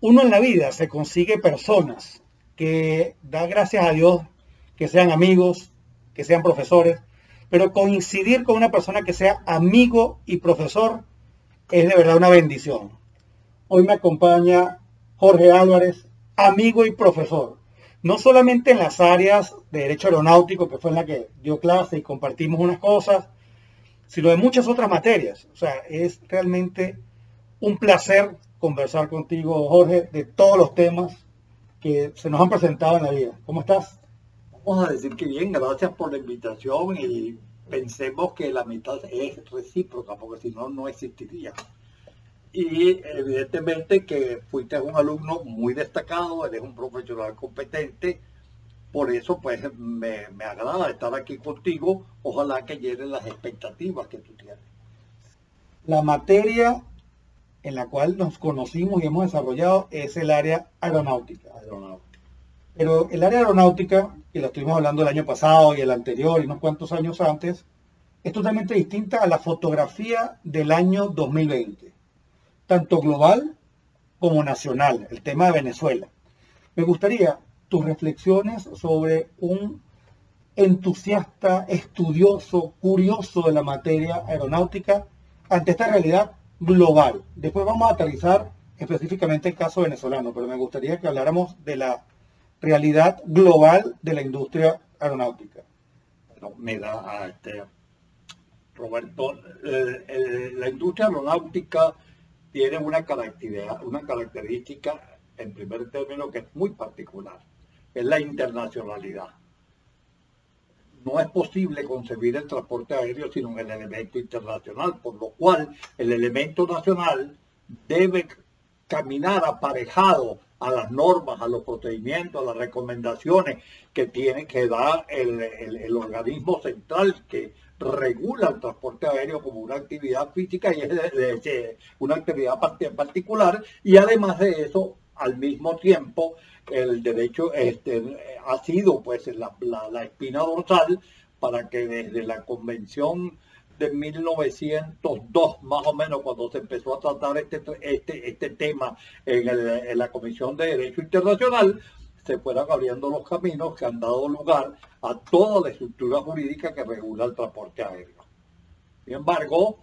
uno en la vida se consigue personas que da gracias a Dios que sean amigos, que sean profesores, pero coincidir con una persona que sea amigo y profesor es de verdad una bendición. Hoy me acompaña Jorge Álvarez, amigo y profesor, no solamente en las áreas de derecho aeronáutico, que fue en la que dio clase y compartimos unas cosas, sino de muchas otras materias. O sea, es realmente un placer conversar contigo, Jorge, de todos los temas que se nos han presentado en la vida. ¿Cómo estás? Vamos a decir que bien, gracias por la invitación y pensemos que la mitad es recíproca, porque si no, no existiría. Y evidentemente que fuiste un alumno muy destacado, eres un profesional competente, por eso pues me, me agrada estar aquí contigo, ojalá que llenen las expectativas que tú tienes. La materia en la cual nos conocimos y hemos desarrollado es el área aeronáutica. Pero el área aeronáutica, que la estuvimos hablando el año pasado y el anterior y unos cuantos años antes, es totalmente distinta a la fotografía del año 2020, tanto global como nacional, el tema de Venezuela. Me gustaría tus reflexiones sobre un entusiasta, estudioso, curioso de la materia aeronáutica ante esta realidad global. Después vamos a aterrizar específicamente el caso venezolano, pero me gustaría que habláramos de la realidad global de la industria aeronáutica. mira, este, Roberto, la industria aeronáutica tiene una característica, una característica, en primer término, que es muy particular, es la internacionalidad no es posible concebir el transporte aéreo sino en el elemento internacional, por lo cual el elemento nacional debe caminar aparejado a las normas, a los procedimientos, a las recomendaciones que tiene que dar el, organismo central que regula el transporte aéreo como una actividad física y es una actividad particular. Y además de eso al mismo tiempo el derecho este, ha sido pues la, la, espina dorsal para que desde la convención de 1902, más o menos, cuando se empezó a tratar este, este, este tema en, en, la Comisión de Derecho Internacional, se fueran abriendo los caminos que han dado lugar a toda la estructura jurídica que regula el transporte aéreo. Sin embargo,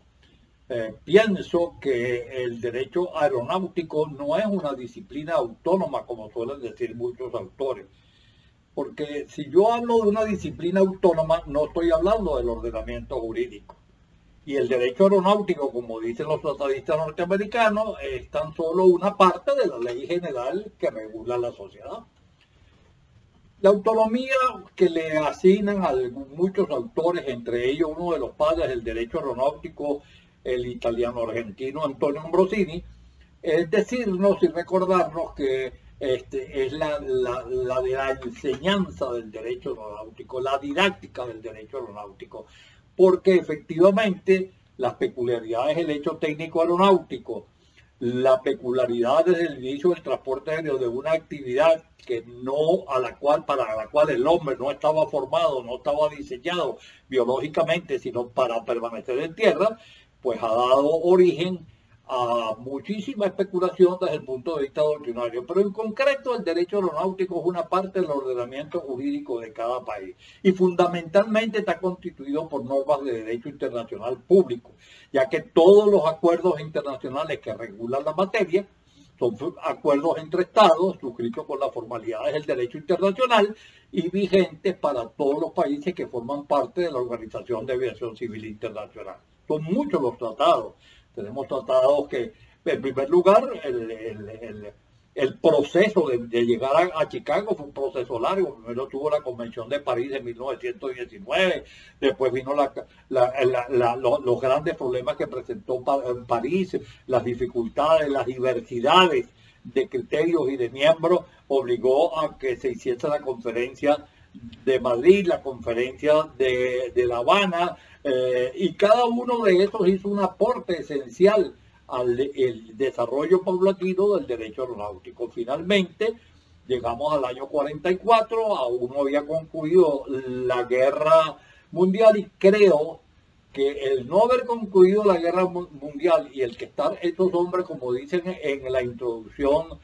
eh, pienso que el derecho aeronáutico no es una disciplina autónoma, como suelen decir muchos autores. Porque si yo hablo de una disciplina autónoma, no estoy hablando del ordenamiento jurídico. Y el derecho aeronáutico, como dicen los tratadistas norteamericanos, es tan solo una parte de la ley general que regula la sociedad. La autonomía que le asignan a muchos autores, entre ellos uno de los padres del derecho aeronáutico, el italiano argentino Antonio Ambrosini, es decirnos y recordarnos que este, es la, de la enseñanza del derecho aeronáutico, la didáctica del derecho aeronáutico, porque efectivamente las peculiaridades del hecho técnico aeronáutico, la peculiaridad desde el inicio del transporte aéreo de una actividad que no a la cual para la cual el hombre no estaba formado, no estaba diseñado biológicamente, sino para permanecer en tierra, pues ha dado origen a muchísima especulación desde el punto de vista doctrinario, pero en concreto el derecho aeronáutico es una parte del ordenamiento jurídico de cada país y fundamentalmente está constituido por normas de derecho internacional público, ya que todos los acuerdos internacionales que regulan la materia son acuerdos entre estados suscritos con las formalidades del derecho internacional y vigentes para todos los países que forman parte de la Organización de Aviación Civil Internacional. Son muchos los tratados. Tenemos tratados que, en primer lugar, el, proceso de, llegar a, Chicago fue un proceso largo. Primero tuvo la Convención de París en 1919, después vino los, grandes problemas que presentó París, las dificultades, las diversidades de criterios y de miembros, obligó a que se hiciese la conferencia de Madrid, la conferencia de, de La Habana, eh, y cada uno de esos hizo un aporte esencial al el desarrollo paulatino del derecho aeronáutico. Finalmente, llegamos al año 44, aún no había concluido la guerra mundial y creo que el no haber concluido la guerra mundial y el que están estos hombres, como dicen en la introducción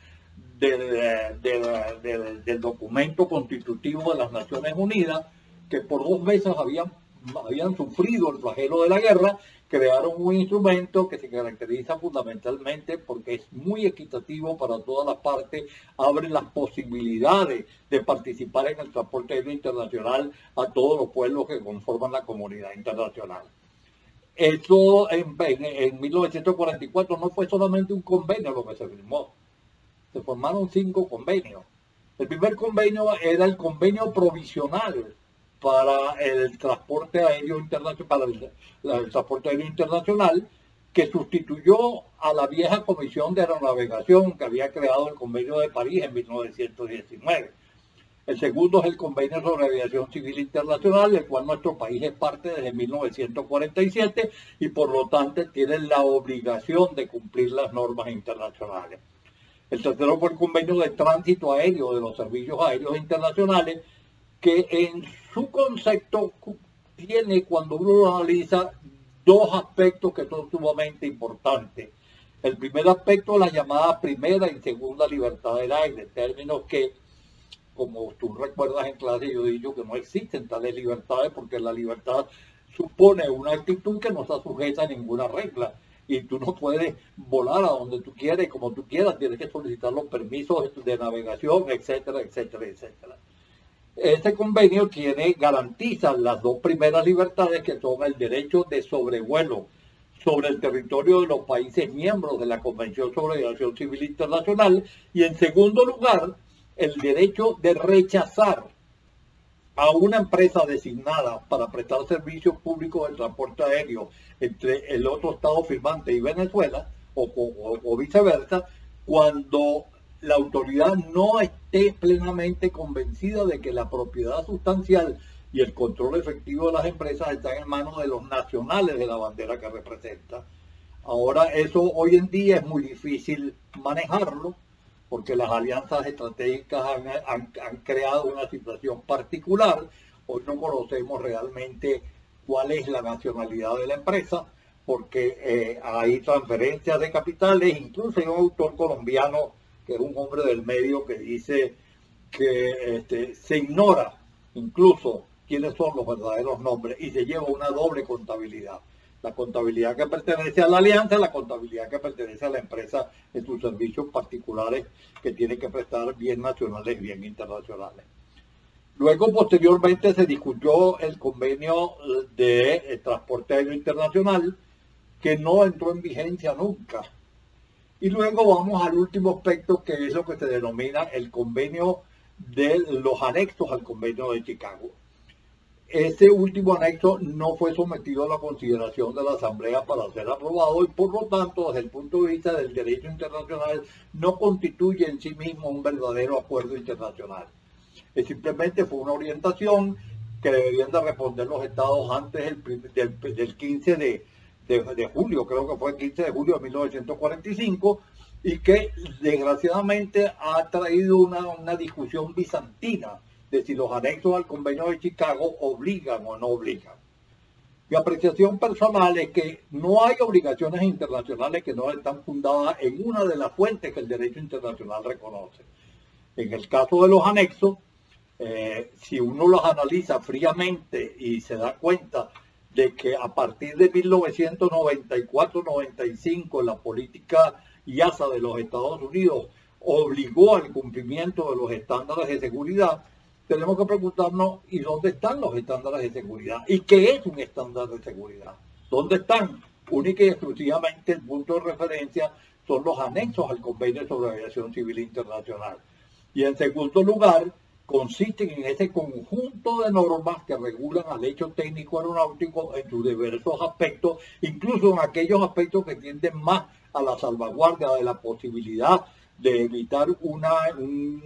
del, documento constitutivo de las Naciones Unidas, que por dos veces habían, habían sufrido el flagelo de la guerra, crearon un instrumento que se caracteriza fundamentalmente porque es muy equitativo para todas las partes, abre las posibilidades de participar en el transporte aéreo internacional a todos los pueblos que conforman la comunidad internacional. Eso en, en 1944 no fue solamente un convenio lo que se firmó, se formaron cinco convenios. El primer convenio era el convenio provisional para el transporte aéreo internacional, para el, transporte aéreo internacional, que sustituyó a la vieja Comisión de Aeronavegación que había creado el Convenio de París en 1919. El segundo es el Convenio sobre Aviación Civil Internacional, del cual nuestro país es parte desde 1947 y por lo tanto tiene la obligación de cumplir las normas internacionales. El tercero fue el convenio de tránsito aéreo de los servicios aéreos internacionales, que en su concepto tiene, cuando uno lo analiza, dos aspectos que son sumamente importantes. El primer aspecto, la llamada primera y segunda libertad del aire, términos que, como tú recuerdas en clase, yo he dicho que no existen tales libertades porque la libertad supone una actitud que no está sujeta a ninguna regla y tú no puedes volar a donde tú quieras y como tú quieras, tienes que solicitar los permisos de navegación, etcétera, etcétera, etcétera. Este convenio tiene, garantiza las dos primeras libertades que son el derecho de sobrevuelo sobre el territorio de los países miembros de la Convención sobre Aviación Civil Internacional y en segundo lugar el derecho de rechazar a una empresa designada para prestar servicios públicos de transporte aéreo entre el otro Estado firmante y Venezuela, o, viceversa, cuando la autoridad no esté plenamente convencida de que la propiedad sustancial y el control efectivo de las empresas están en manos de los nacionales de la bandera que representa. Ahora eso hoy en día es muy difícil manejarlo porque las alianzas estratégicas han, creado una situación particular. Hoy no conocemos realmente cuál es la nacionalidad de la empresa, porque eh, hay transferencias de capitales, incluso hay un autor colombiano que es un hombre del medio que dice que este, se ignora incluso quiénes son los verdaderos nombres y se lleva una doble contabilidad la contabilidad que pertenece a la alianza, la contabilidad que pertenece a la empresa en sus servicios particulares que tiene que prestar bien nacionales y bien internacionales. Luego, posteriormente, se discutió el convenio de eh, transporte aéreo internacional, que no entró en vigencia nunca. Y luego vamos al último aspecto, que es lo que se denomina el convenio de los anexos al convenio de Chicago. Ese último anexo no fue sometido a la consideración de la Asamblea para ser aprobado y por lo tanto, desde el punto de vista del derecho internacional, no constituye en sí mismo un verdadero acuerdo internacional. Es simplemente fue una orientación que deberían de responder los estados antes del, 15 de, julio, creo que fue el 15 de julio de 1945, y que desgraciadamente ha traído una, una discusión bizantina de si los anexos al convenio de Chicago obligan o no obligan. Mi apreciación personal es que no hay obligaciones internacionales que no están fundadas en una de las fuentes que el derecho internacional reconoce. En el caso de los anexos, eh, si uno los analiza fríamente y se da cuenta de que a partir de 1994-95 la política IASA de los Estados Unidos obligó al cumplimiento de los estándares de seguridad, tenemos que preguntarnos, ¿y dónde están los estándares de seguridad? ¿Y qué es un estándar de seguridad? ¿Dónde están? Única y exclusivamente el punto de referencia son los anexos al convenio sobre aviación civil internacional. Y en segundo lugar, consisten en ese conjunto de normas que regulan al hecho técnico aeronáutico en sus diversos aspectos, incluso en aquellos aspectos que tienden más a la salvaguardia de la posibilidad de evitar una, un,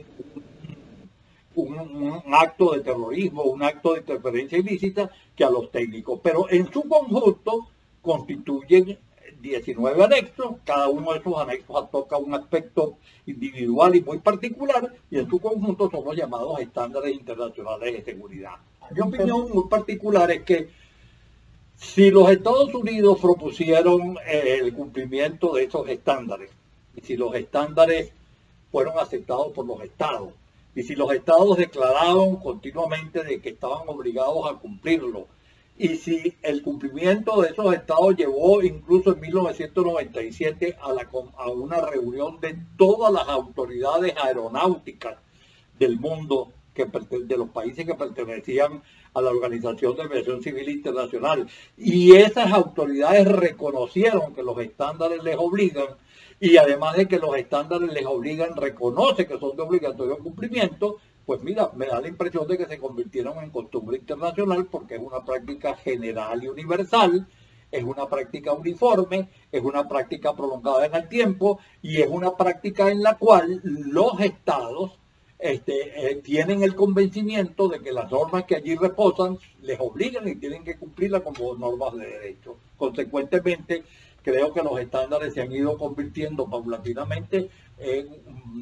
acto de terrorismo, un acto de interferencia ilícita que a los técnicos. Pero en su conjunto constituyen 19 anexos, cada uno de esos anexos toca un aspecto individual y muy particular, y en su conjunto son los llamados estándares internacionales de seguridad. Mi opinión muy particular es que si los Estados Unidos propusieron eh, el cumplimiento de esos estándares, y si los estándares fueron aceptados por los estados. Y si los estados declararon continuamente de que estaban obligados a cumplirlo, y si el cumplimiento de esos estados llevó incluso en 1997 a, una reunión de todas las autoridades aeronáuticas del mundo, que, de los países que pertenecían a la Organización de Aviación Civil Internacional. Y esas autoridades reconocieron que los estándares les obligan y además de que los estándares les obligan, reconoce que son de obligatorio cumplimiento, pues mira, me da la impresión de que se convirtieron en costumbre internacional porque es una práctica general y universal, es una práctica uniforme, es una práctica prolongada en el tiempo y es una práctica en la cual los estados este, eh, tienen el convencimiento de que las normas que allí reposan les obligan y tienen que cumplirlas como normas de derecho. Consecuentemente, creo que los estándares se han ido convirtiendo paulatinamente en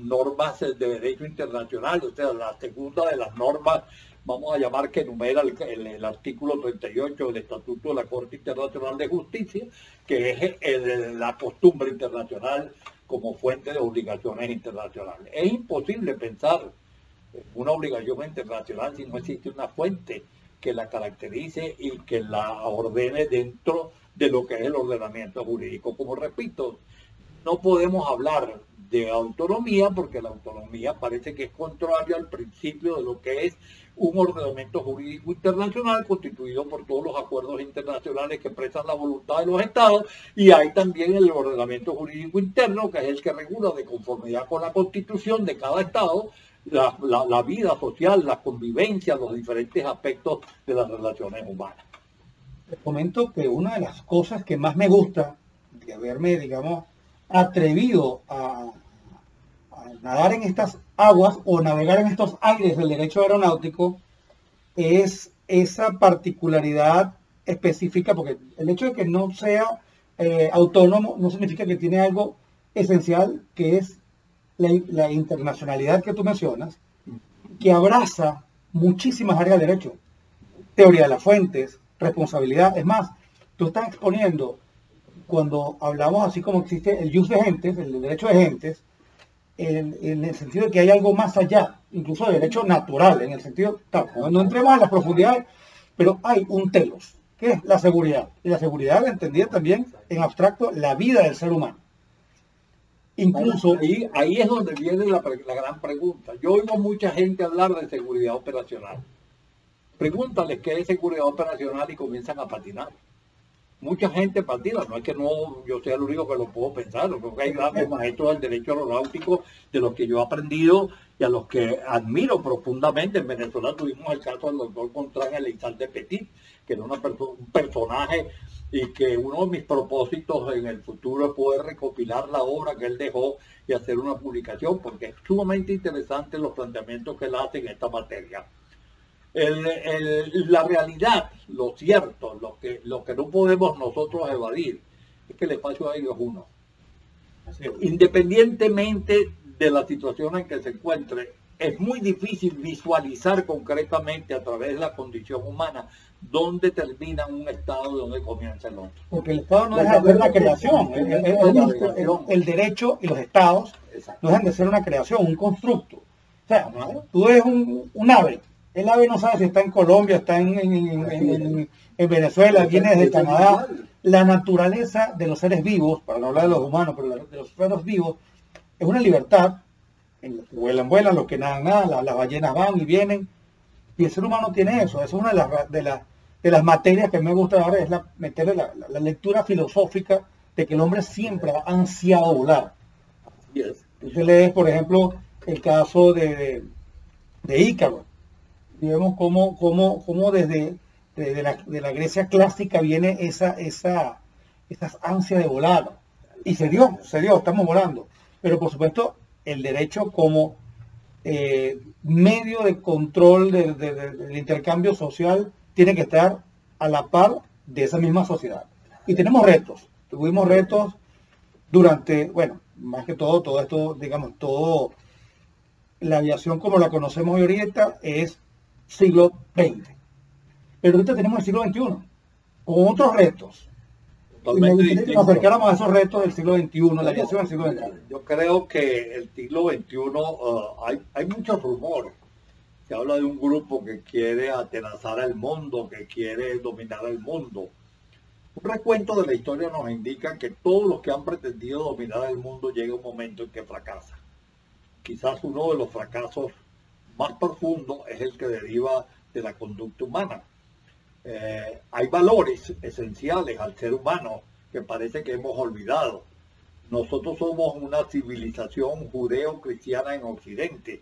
normas de derecho internacional, o sea, la segunda de las normas, vamos a llamar que enumera el, artículo 38 del Estatuto de la Corte Internacional de Justicia, que es la costumbre internacional como fuente de obligaciones internacionales. Es imposible pensar una obligación internacional si no existe una fuente que la caracterice y que la ordene dentro de lo que es el ordenamiento jurídico. Como repito, no podemos hablar de autonomía porque la autonomía parece que es contraria al principio de lo que es un ordenamiento jurídico internacional constituido por todos los acuerdos internacionales que expresan la voluntad de los estados y hay también el ordenamiento jurídico interno que es el que regula de conformidad con la constitución de cada estado la, la vida social, la convivencia, los diferentes aspectos de las relaciones humanas les comento que una de las cosas que más me gusta de haberme, digamos, atrevido a, nadar en estas aguas o navegar en estos aires del derecho aeronáutico es esa particularidad específica, porque el hecho de que no sea eh, autónomo no significa que tiene algo esencial, que es la, internacionalidad que tú mencionas, que abraza muchísimas áreas de derecho. Teoría de las fuentes, responsabilidad. Es más, tú estás exponiendo, cuando hablamos así como existe el jus de gentes, el derecho de gentes, en, el sentido de que hay algo más allá, incluso de derecho natural, en el sentido, no, entremos en las profundidades, pero hay un telos, que es la seguridad. Y la seguridad la entendía también en abstracto la vida del ser humano. Incluso ahí, ahí es donde viene la, la gran pregunta. Yo oigo mucha gente hablar de seguridad operacional Pregúntales qué es seguridad operacional y comienzan a patinar. Mucha gente patina, no es que no yo sea el único que lo puedo pensar, creo que hay grandes maestros del derecho aeronáutico de los que yo he aprendido y a los que admiro profundamente. En Venezuela tuvimos el caso del doctor Contran de Petit, que era una un personaje y que uno de mis propósitos en el futuro es poder recopilar la obra que él dejó y hacer una publicación, porque es sumamente interesante los planteamientos que él hace en esta materia la realidad, lo cierto, lo que, lo que no podemos nosotros evadir, es que el espacio aéreo es uno. Independientemente de la situación en que se encuentre, es muy difícil visualizar concretamente a través de la condición humana dónde termina un Estado y dónde comienza el otro. Porque el Estado no deja de ser una creación. El, derecho y los Estados no dejan de ser una creación, un constructo. O sea, tú eres un, un ave el ave no sabe si está en Colombia, está en, Venezuela, viene desde Canadá. La naturaleza de los seres vivos, para no hablar de los humanos, pero de los seres vivos, es una libertad. En los que vuelan, vuelan, los que nadan, nada, las, ballenas van y vienen. Y el ser humano tiene eso. Eso es una de las, de, las materias que me gusta ahora, es la, meterle la, lectura filosófica de que el hombre siempre ha ansiado volar. Usted lee, por ejemplo, el caso de, de Ícaro vemos cómo, cómo, desde de la, Grecia clásica viene esa, esa, ansias de volar. Y se dio, se dio, estamos volando. Pero por supuesto, el derecho como eh, medio de control del intercambio social tiene que estar a la par de esa misma sociedad. Y tenemos retos. Tuvimos retos durante, bueno, más que todo, todo esto, digamos, todo, la aviación como la conocemos hoy ahorita es siglo XX. Pero ahorita tenemos el siglo XXI, con otros retos. totalmente y me nos acercáramos a esos retos del siglo XXI, la aviación del siglo XXI. Yo creo que el siglo XXI uh, hay, hay muchos rumores. Se habla de un grupo que quiere atenazar el mundo, que quiere dominar el mundo. Un recuento de la historia nos indica que todos los que han pretendido dominar el mundo llega un momento en que fracasan. Quizás uno de los fracasos más profundos es el que deriva de la conducta humana eh, hay valores esenciales al ser humano que parece que hemos olvidado. Nosotros somos una civilización judeo-cristiana en Occidente.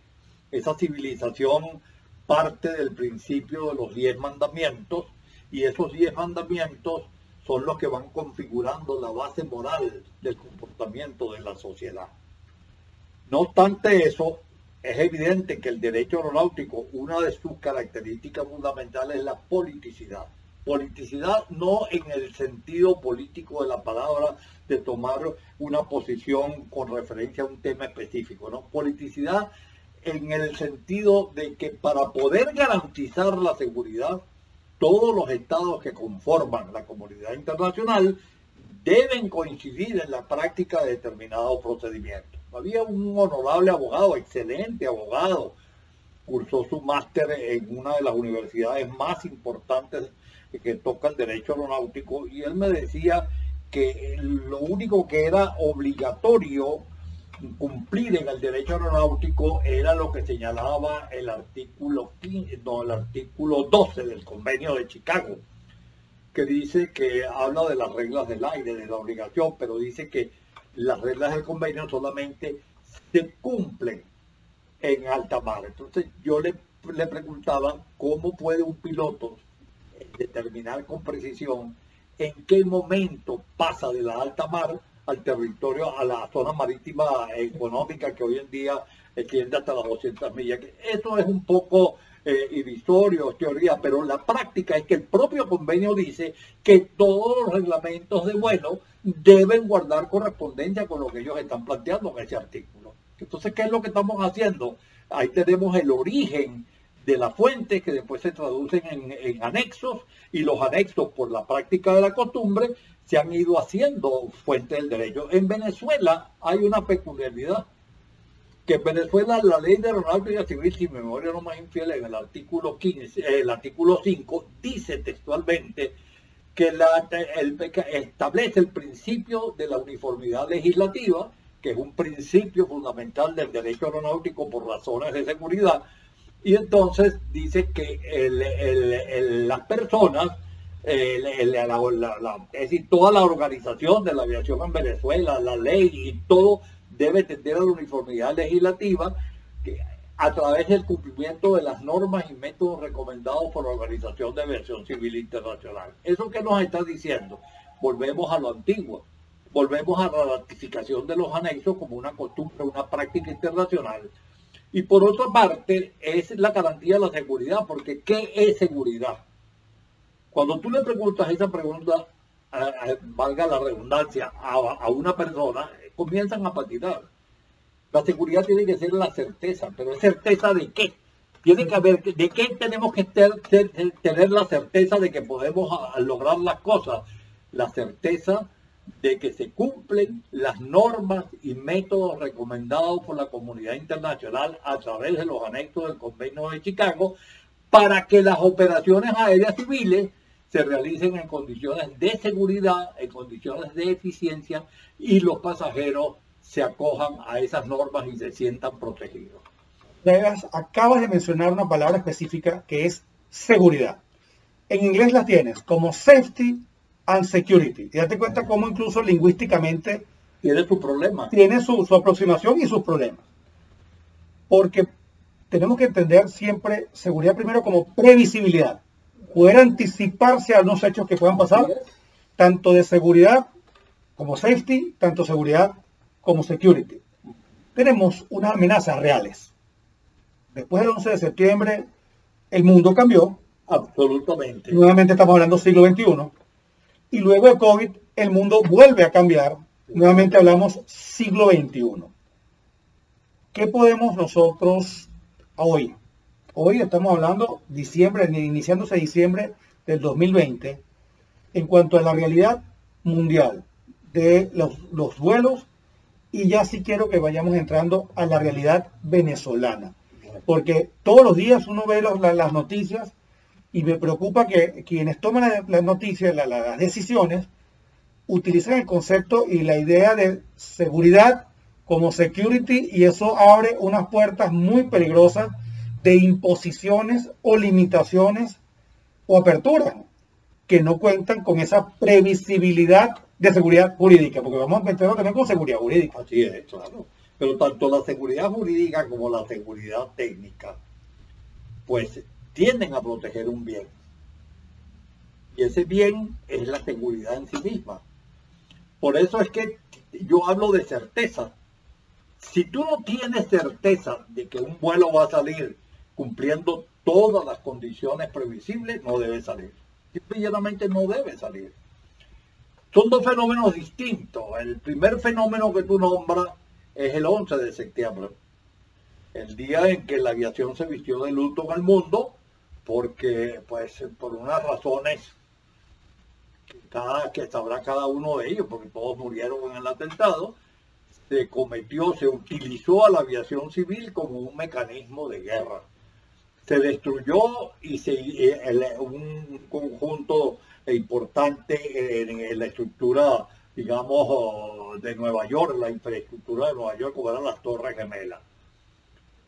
Esa civilización parte del principio de los diez mandamientos y esos diez mandamientos son los que van configurando la base moral del comportamiento de la sociedad. No obstante eso, es evidente que el derecho aeronáutico, una de sus características fundamentales es la politicidad. Politicidad no en el sentido político de la palabra de tomar una posición con referencia a un tema específico, ¿no? Politicidad en el sentido de que para poder garantizar la seguridad, todos los estados que conforman la comunidad internacional deben coincidir en la práctica de determinados procedimientos. Había un honorable abogado, excelente abogado, cursó su máster en una de las universidades más importantes que toca el derecho aeronáutico y él me decía que lo único que era obligatorio cumplir en el derecho aeronáutico era lo que señalaba el artículo 15, no, el artículo 12 del convenio de Chicago, que dice que habla de las reglas del aire, de la obligación, pero dice que las reglas del convenio solamente se cumplen en alta mar. Entonces yo le, le preguntaba cómo puede un piloto determinar con precisión en qué momento pasa de la alta mar al territorio, a la zona marítima económica que hoy en día extiende hasta las 200 millas. Esto es un poco eh, irrisorio, teoría, pero la práctica es que el propio convenio dice que todos los reglamentos de vuelo deben guardar correspondencia con lo que ellos están planteando en ese artículo. Entonces, ¿qué es lo que estamos haciendo? Ahí tenemos el origen de la fuente que después se traducen en, anexos y los anexos por la práctica de la costumbre se han ido haciendo fuente del derecho. En Venezuela hay una peculiaridad que en Venezuela la ley de aeronáutica civil, si memoria no más infiel, en el artículo 15, el artículo 5, dice textualmente que la, el, establece el principio de la uniformidad legislativa, que es un principio fundamental del derecho aeronáutico por razones de seguridad, y entonces dice que las personas, es decir, toda la organización de la aviación en Venezuela, la ley y todo debe tender a la uniformidad legislativa a través del cumplimiento de las normas y métodos recomendados por la Organización de Aviación Civil Internacional. ¿Eso que nos está diciendo? Volvemos a lo antiguo, volvemos a la ratificación de los anexos como una costumbre, una práctica internacional. Y por otra parte, es la garantía de la seguridad, porque ¿qué es seguridad? Cuando tú le preguntas esa pregunta, valga la redundancia, a, una persona, comienzan a patinar la seguridad tiene que ser la certeza, pero ¿es certeza de qué? Tiene que haber, ¿de qué tenemos que tener la certeza de que podemos lograr las cosas? La certeza de que se cumplen las normas y métodos recomendados por la comunidad internacional a través de los anexos del Convenio de Chicago para que las operaciones aéreas civiles se realicen en condiciones de seguridad, en condiciones de eficiencia y los pasajeros se acojan a esas normas y se sientan protegidos. Acabas de mencionar una palabra específica que es seguridad. En inglés la tienes como safety and security. Y date cuenta cómo incluso lingüísticamente tiene su problema. Tiene su, su aproximación y sus problemas. Porque tenemos que entender siempre seguridad primero como previsibilidad. Poder anticiparse a los hechos que puedan pasar, tanto de seguridad como safety, tanto seguridad como security. Tenemos unas amenazas reales. Después del 11 de septiembre, el mundo cambió. Absolutamente. Nuevamente estamos hablando siglo XXI. Y luego de COVID, el mundo vuelve a cambiar. Nuevamente hablamos siglo XXI. ¿Qué podemos nosotros hoy? Hoy estamos hablando diciembre, iniciándose diciembre del 2020, en cuanto a la realidad mundial de los, los vuelos y ya sí quiero que vayamos entrando a la realidad venezolana. Porque todos los días uno ve las noticias y me preocupa que quienes toman las noticias, las decisiones, utilizan el concepto y la idea de seguridad como security y eso abre unas puertas muy peligrosas de imposiciones o limitaciones o aperturas que no cuentan con esa previsibilidad de seguridad jurídica, porque vamos a meterlo también con seguridad jurídica. Así es, claro. Pero tanto la seguridad jurídica como la seguridad técnica, pues tienden a proteger un bien. Y ese bien es la seguridad en sí misma. Por eso es que yo hablo de certeza. Si tú no tienes certeza de que un vuelo va a salir cumpliendo todas las condiciones previsibles, no debe salir. Simplemente no debe salir. Son dos fenómenos distintos. El primer fenómeno que tú nombras es el 11 de septiembre, el día en que la aviación se vistió de luto en el mundo, porque pues por unas razones que, cada, que sabrá cada uno de ellos, porque todos murieron en el atentado, se cometió, se utilizó a la aviación civil como un mecanismo de guerra. Se destruyó y se, eh, un conjunto importante en, la estructura, digamos, de Nueva York, la infraestructura de Nueva York, como eran las Torres Gemelas.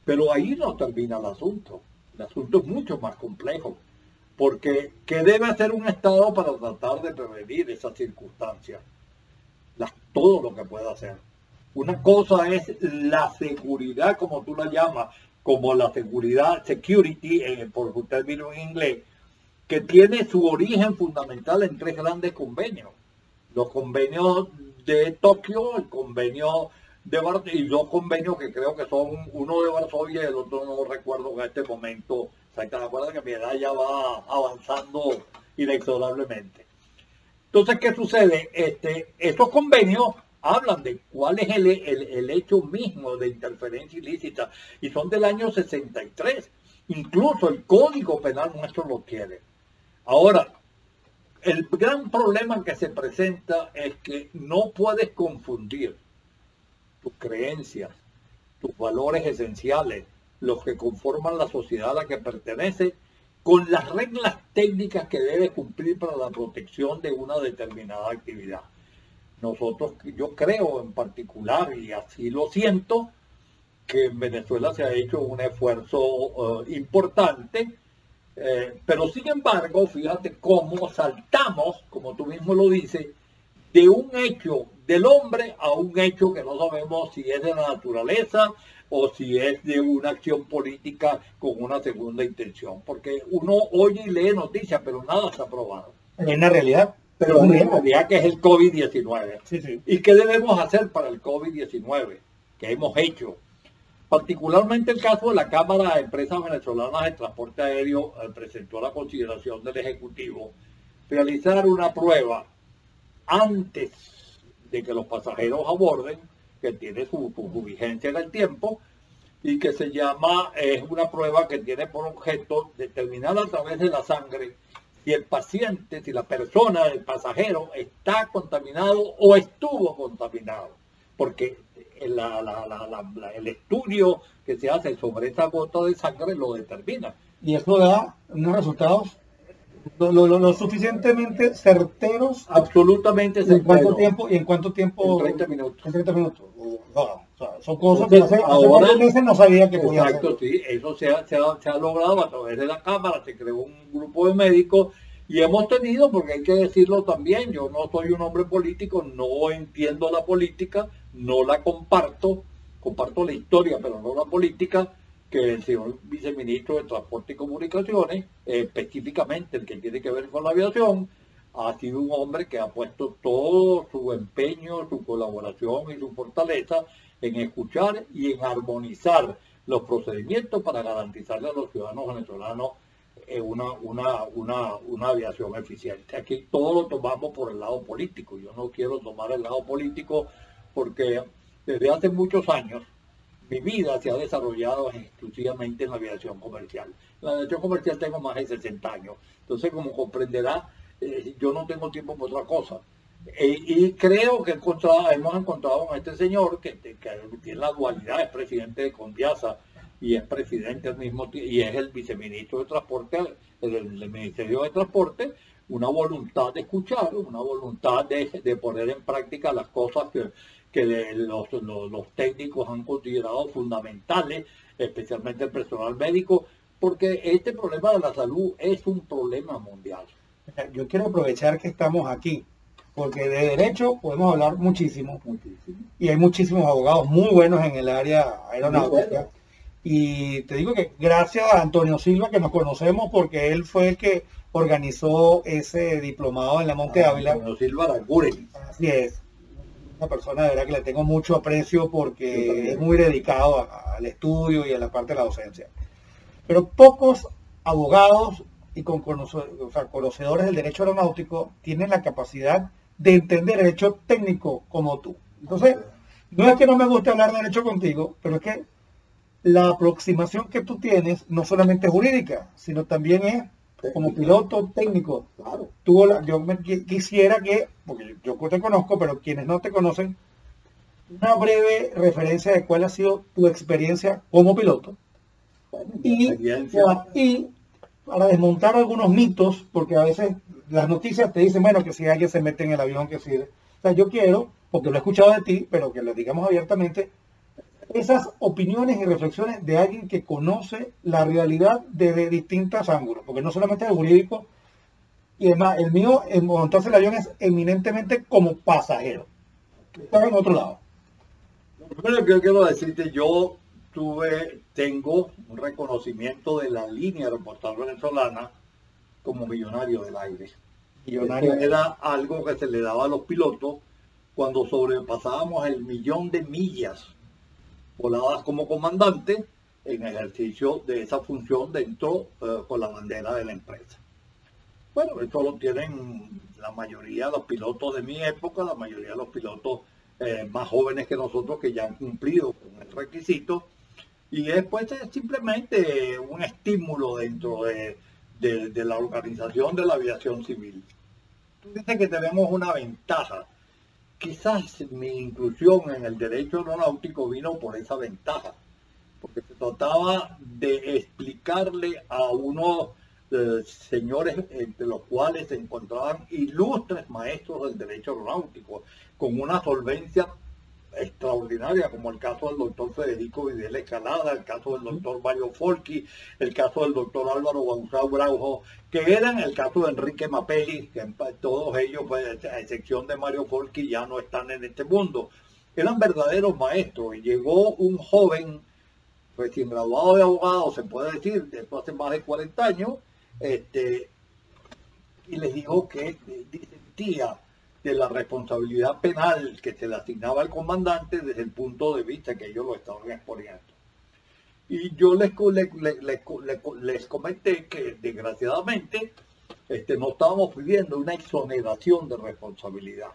Pero ahí no termina el asunto. El asunto es mucho más complejo. Porque, ¿qué debe hacer un Estado para tratar de prevenir esas circunstancias? todo lo que pueda hacer. Una cosa es la seguridad, como tú la llamas, como la seguridad, security, eh, por un término en inglés, que tiene su origen fundamental en tres grandes convenios. Los convenios de Tokio, el convenio de Varsovia y dos convenios que creo que son uno de Varsovia y el otro no recuerdo en este momento. ¿Se acuerdan que mi edad ya va avanzando inexorablemente? Entonces, ¿qué sucede? Este, estos convenios hablan de cuál es el, el, hecho mismo de interferencia ilícita y son del año 63. Incluso el Código Penal nuestro lo quiere. Ahora, el gran problema que se presenta es que no puedes confundir tus creencias, tus valores esenciales, los que conforman la sociedad a la que pertenece, con las reglas técnicas que debe cumplir para la protección de una determinada actividad. Nosotros, yo creo en particular, y así lo siento, que en Venezuela se ha hecho un esfuerzo eh, importante eh, pero sin embargo, fíjate cómo saltamos, como tú mismo lo dices, de un hecho del hombre a un hecho que no sabemos si es de la naturaleza o si es de una acción política con una segunda intención. Porque uno oye y lee noticias, pero nada está probado. En la realidad. Pero en la realidad que es el COVID-19. ¿Y qué debemos hacer para el COVID-19? ¿Qué hemos hecho? Particularmente el caso de la Cámara de Empresas Venezolanas de Transporte Aéreo eh, presentó a la consideración del Ejecutivo realizar una prueba antes de que los pasajeros aborden, que tiene su, vigencia en el tiempo, y que se llama, es una prueba que tiene por objeto determinar a través de la sangre si el paciente, si la persona, el pasajero está contaminado o estuvo contaminado. Porque el estudio que se hace sobre esa gota de sangre lo determina. Y eso da unos resultados lo, suficientemente certeros. Absolutamente certeros. ¿En cuánto tiempo? ¿Y en cuánto tiempo? En 30 minutos. En 30 minutos. son cosas que hace, ahora, meses no sabía que podía Exacto, sí. Eso se ha, se, ha, se ha logrado a través de la Cámara. Se creó un grupo de médicos y hemos tenido, porque hay que decirlo también, yo no soy un hombre político, no entiendo la política, no la comparto, comparto la historia, pero no la política, que el señor viceministro de Transporte y Comunicaciones, específicamente el que tiene que ver con la aviación, ha sido un hombre que ha puesto todo su empeño, su colaboración y su fortaleza en escuchar y en armonizar los procedimientos para garantizarle a los ciudadanos venezolanos una, una, una, una aviación eficiente. Aquí todo lo tomamos por el lado político. Yo no quiero tomar el lado político porque desde hace muchos años mi vida se ha desarrollado exclusivamente en la aviación comercial. En la aviación comercial tengo más de 60 años. Entonces, como comprenderá, eh, yo no tengo tiempo para otra cosa. Eh, y creo que hemos encontrado con este señor que, tiene la dualidad, es presidente de Conviasa y es presidente al mismo y es el viceministro de Transporte del, Ministerio de Transporte, una voluntad de escuchar, una voluntad de, poner en práctica las cosas que, los, los, técnicos han considerado fundamentales, especialmente el personal médico, porque este problema de la salud es un problema mundial. Yo quiero aprovechar que estamos aquí, porque de derecho podemos hablar muchísimo, muchísimo. y hay muchísimos abogados muy buenos en el área aeronáutica. Y te digo que gracias a Antonio Silva, que nos conocemos, porque él fue el que organizó ese diplomado en la Monte ah, Ávila. Antonio Silva Así es. Una persona de verdad que le tengo mucho aprecio porque es muy dedicado al estudio y a la parte de la docencia. Pero pocos abogados y con conocedores del derecho aeronáutico tienen la capacidad de entender el derecho técnico como tú. Entonces, no es que no me guste hablar de derecho contigo, pero es que la aproximación que tú tienes no solamente es jurídica, sino también es como piloto técnico. Claro. Tú, yo quisiera que, porque yo te conozco, pero quienes no te conocen, una breve referencia de cuál ha sido tu experiencia como piloto. y, y para desmontar algunos mitos, porque a veces las noticias te dicen, bueno, que si alguien se mete en el avión, que sirve. O sea, yo quiero, porque lo he escuchado de ti, pero que lo digamos abiertamente, esas opiniones y reflexiones de alguien que conoce la realidad desde distintos ángulos, porque no solamente el jurídico, y además el mío en montarse el avión es eminentemente como pasajero. Está en otro lado. Lo primero que yo quiero decirte, yo tuve, tengo un reconocimiento de la línea aeroportuaria venezolana como millonario del aire. Millonario. era algo que se le daba a los pilotos cuando sobrepasábamos el millón de millas voladas como comandante en ejercicio de esa función dentro eh, con la bandera de la empresa. Bueno, esto lo tienen la mayoría de los pilotos de mi época, la mayoría de los pilotos eh, más jóvenes que nosotros que ya han cumplido con el requisito. Y después es simplemente un estímulo dentro de, de la organización de la aviación civil. Tú dices que tenemos una ventaja quizás mi inclusión en el derecho aeronáutico vino por esa ventaja, porque se trataba de explicarle a unos eh, señores entre los cuales se encontraban ilustres maestros del derecho aeronáutico, con una solvencia extraordinaria, como el caso del doctor Federico Vidal Escalada, el caso del doctor Mario Folki, el caso del doctor Álvaro Gonzalo Braujo, que eran el caso de Enrique Mapelli, que todos ellos, pues, a excepción de Mario Folki, ya no están en este mundo. Eran verdaderos maestros y llegó un joven recién graduado de abogado, se puede decir, después hace más de 40 años, este, y les dijo que disentía de la responsabilidad penal que se le asignaba al comandante desde el punto de vista que ellos lo estaban exponiendo. Y yo les, les, comenté que desgraciadamente este, no estábamos pidiendo una exoneración de responsabilidad.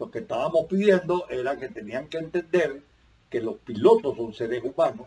Lo que estábamos pidiendo era que tenían que entender que los pilotos son seres humanos,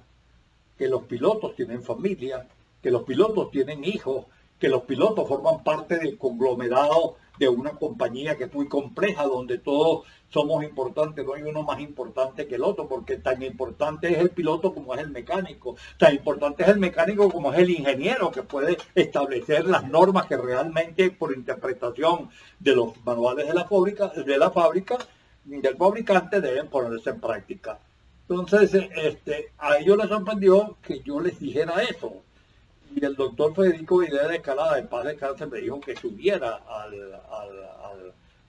que los pilotos tienen familia, que los pilotos tienen hijos, que los pilotos forman parte del conglomerado de una compañía que es muy compleja, donde todos somos importantes, no hay uno más importante que el otro, porque tan importante es el piloto como es el mecánico, tan importante es el mecánico como es el ingeniero, que puede establecer las normas que realmente por interpretación de los manuales de la fábrica, de la fábrica, del fabricante deben ponerse en práctica. Entonces, este, a ellos les sorprendió que yo les dijera eso y el doctor Federico Vidal de Escalada, de Paz de Cáncer, me dijo que subiera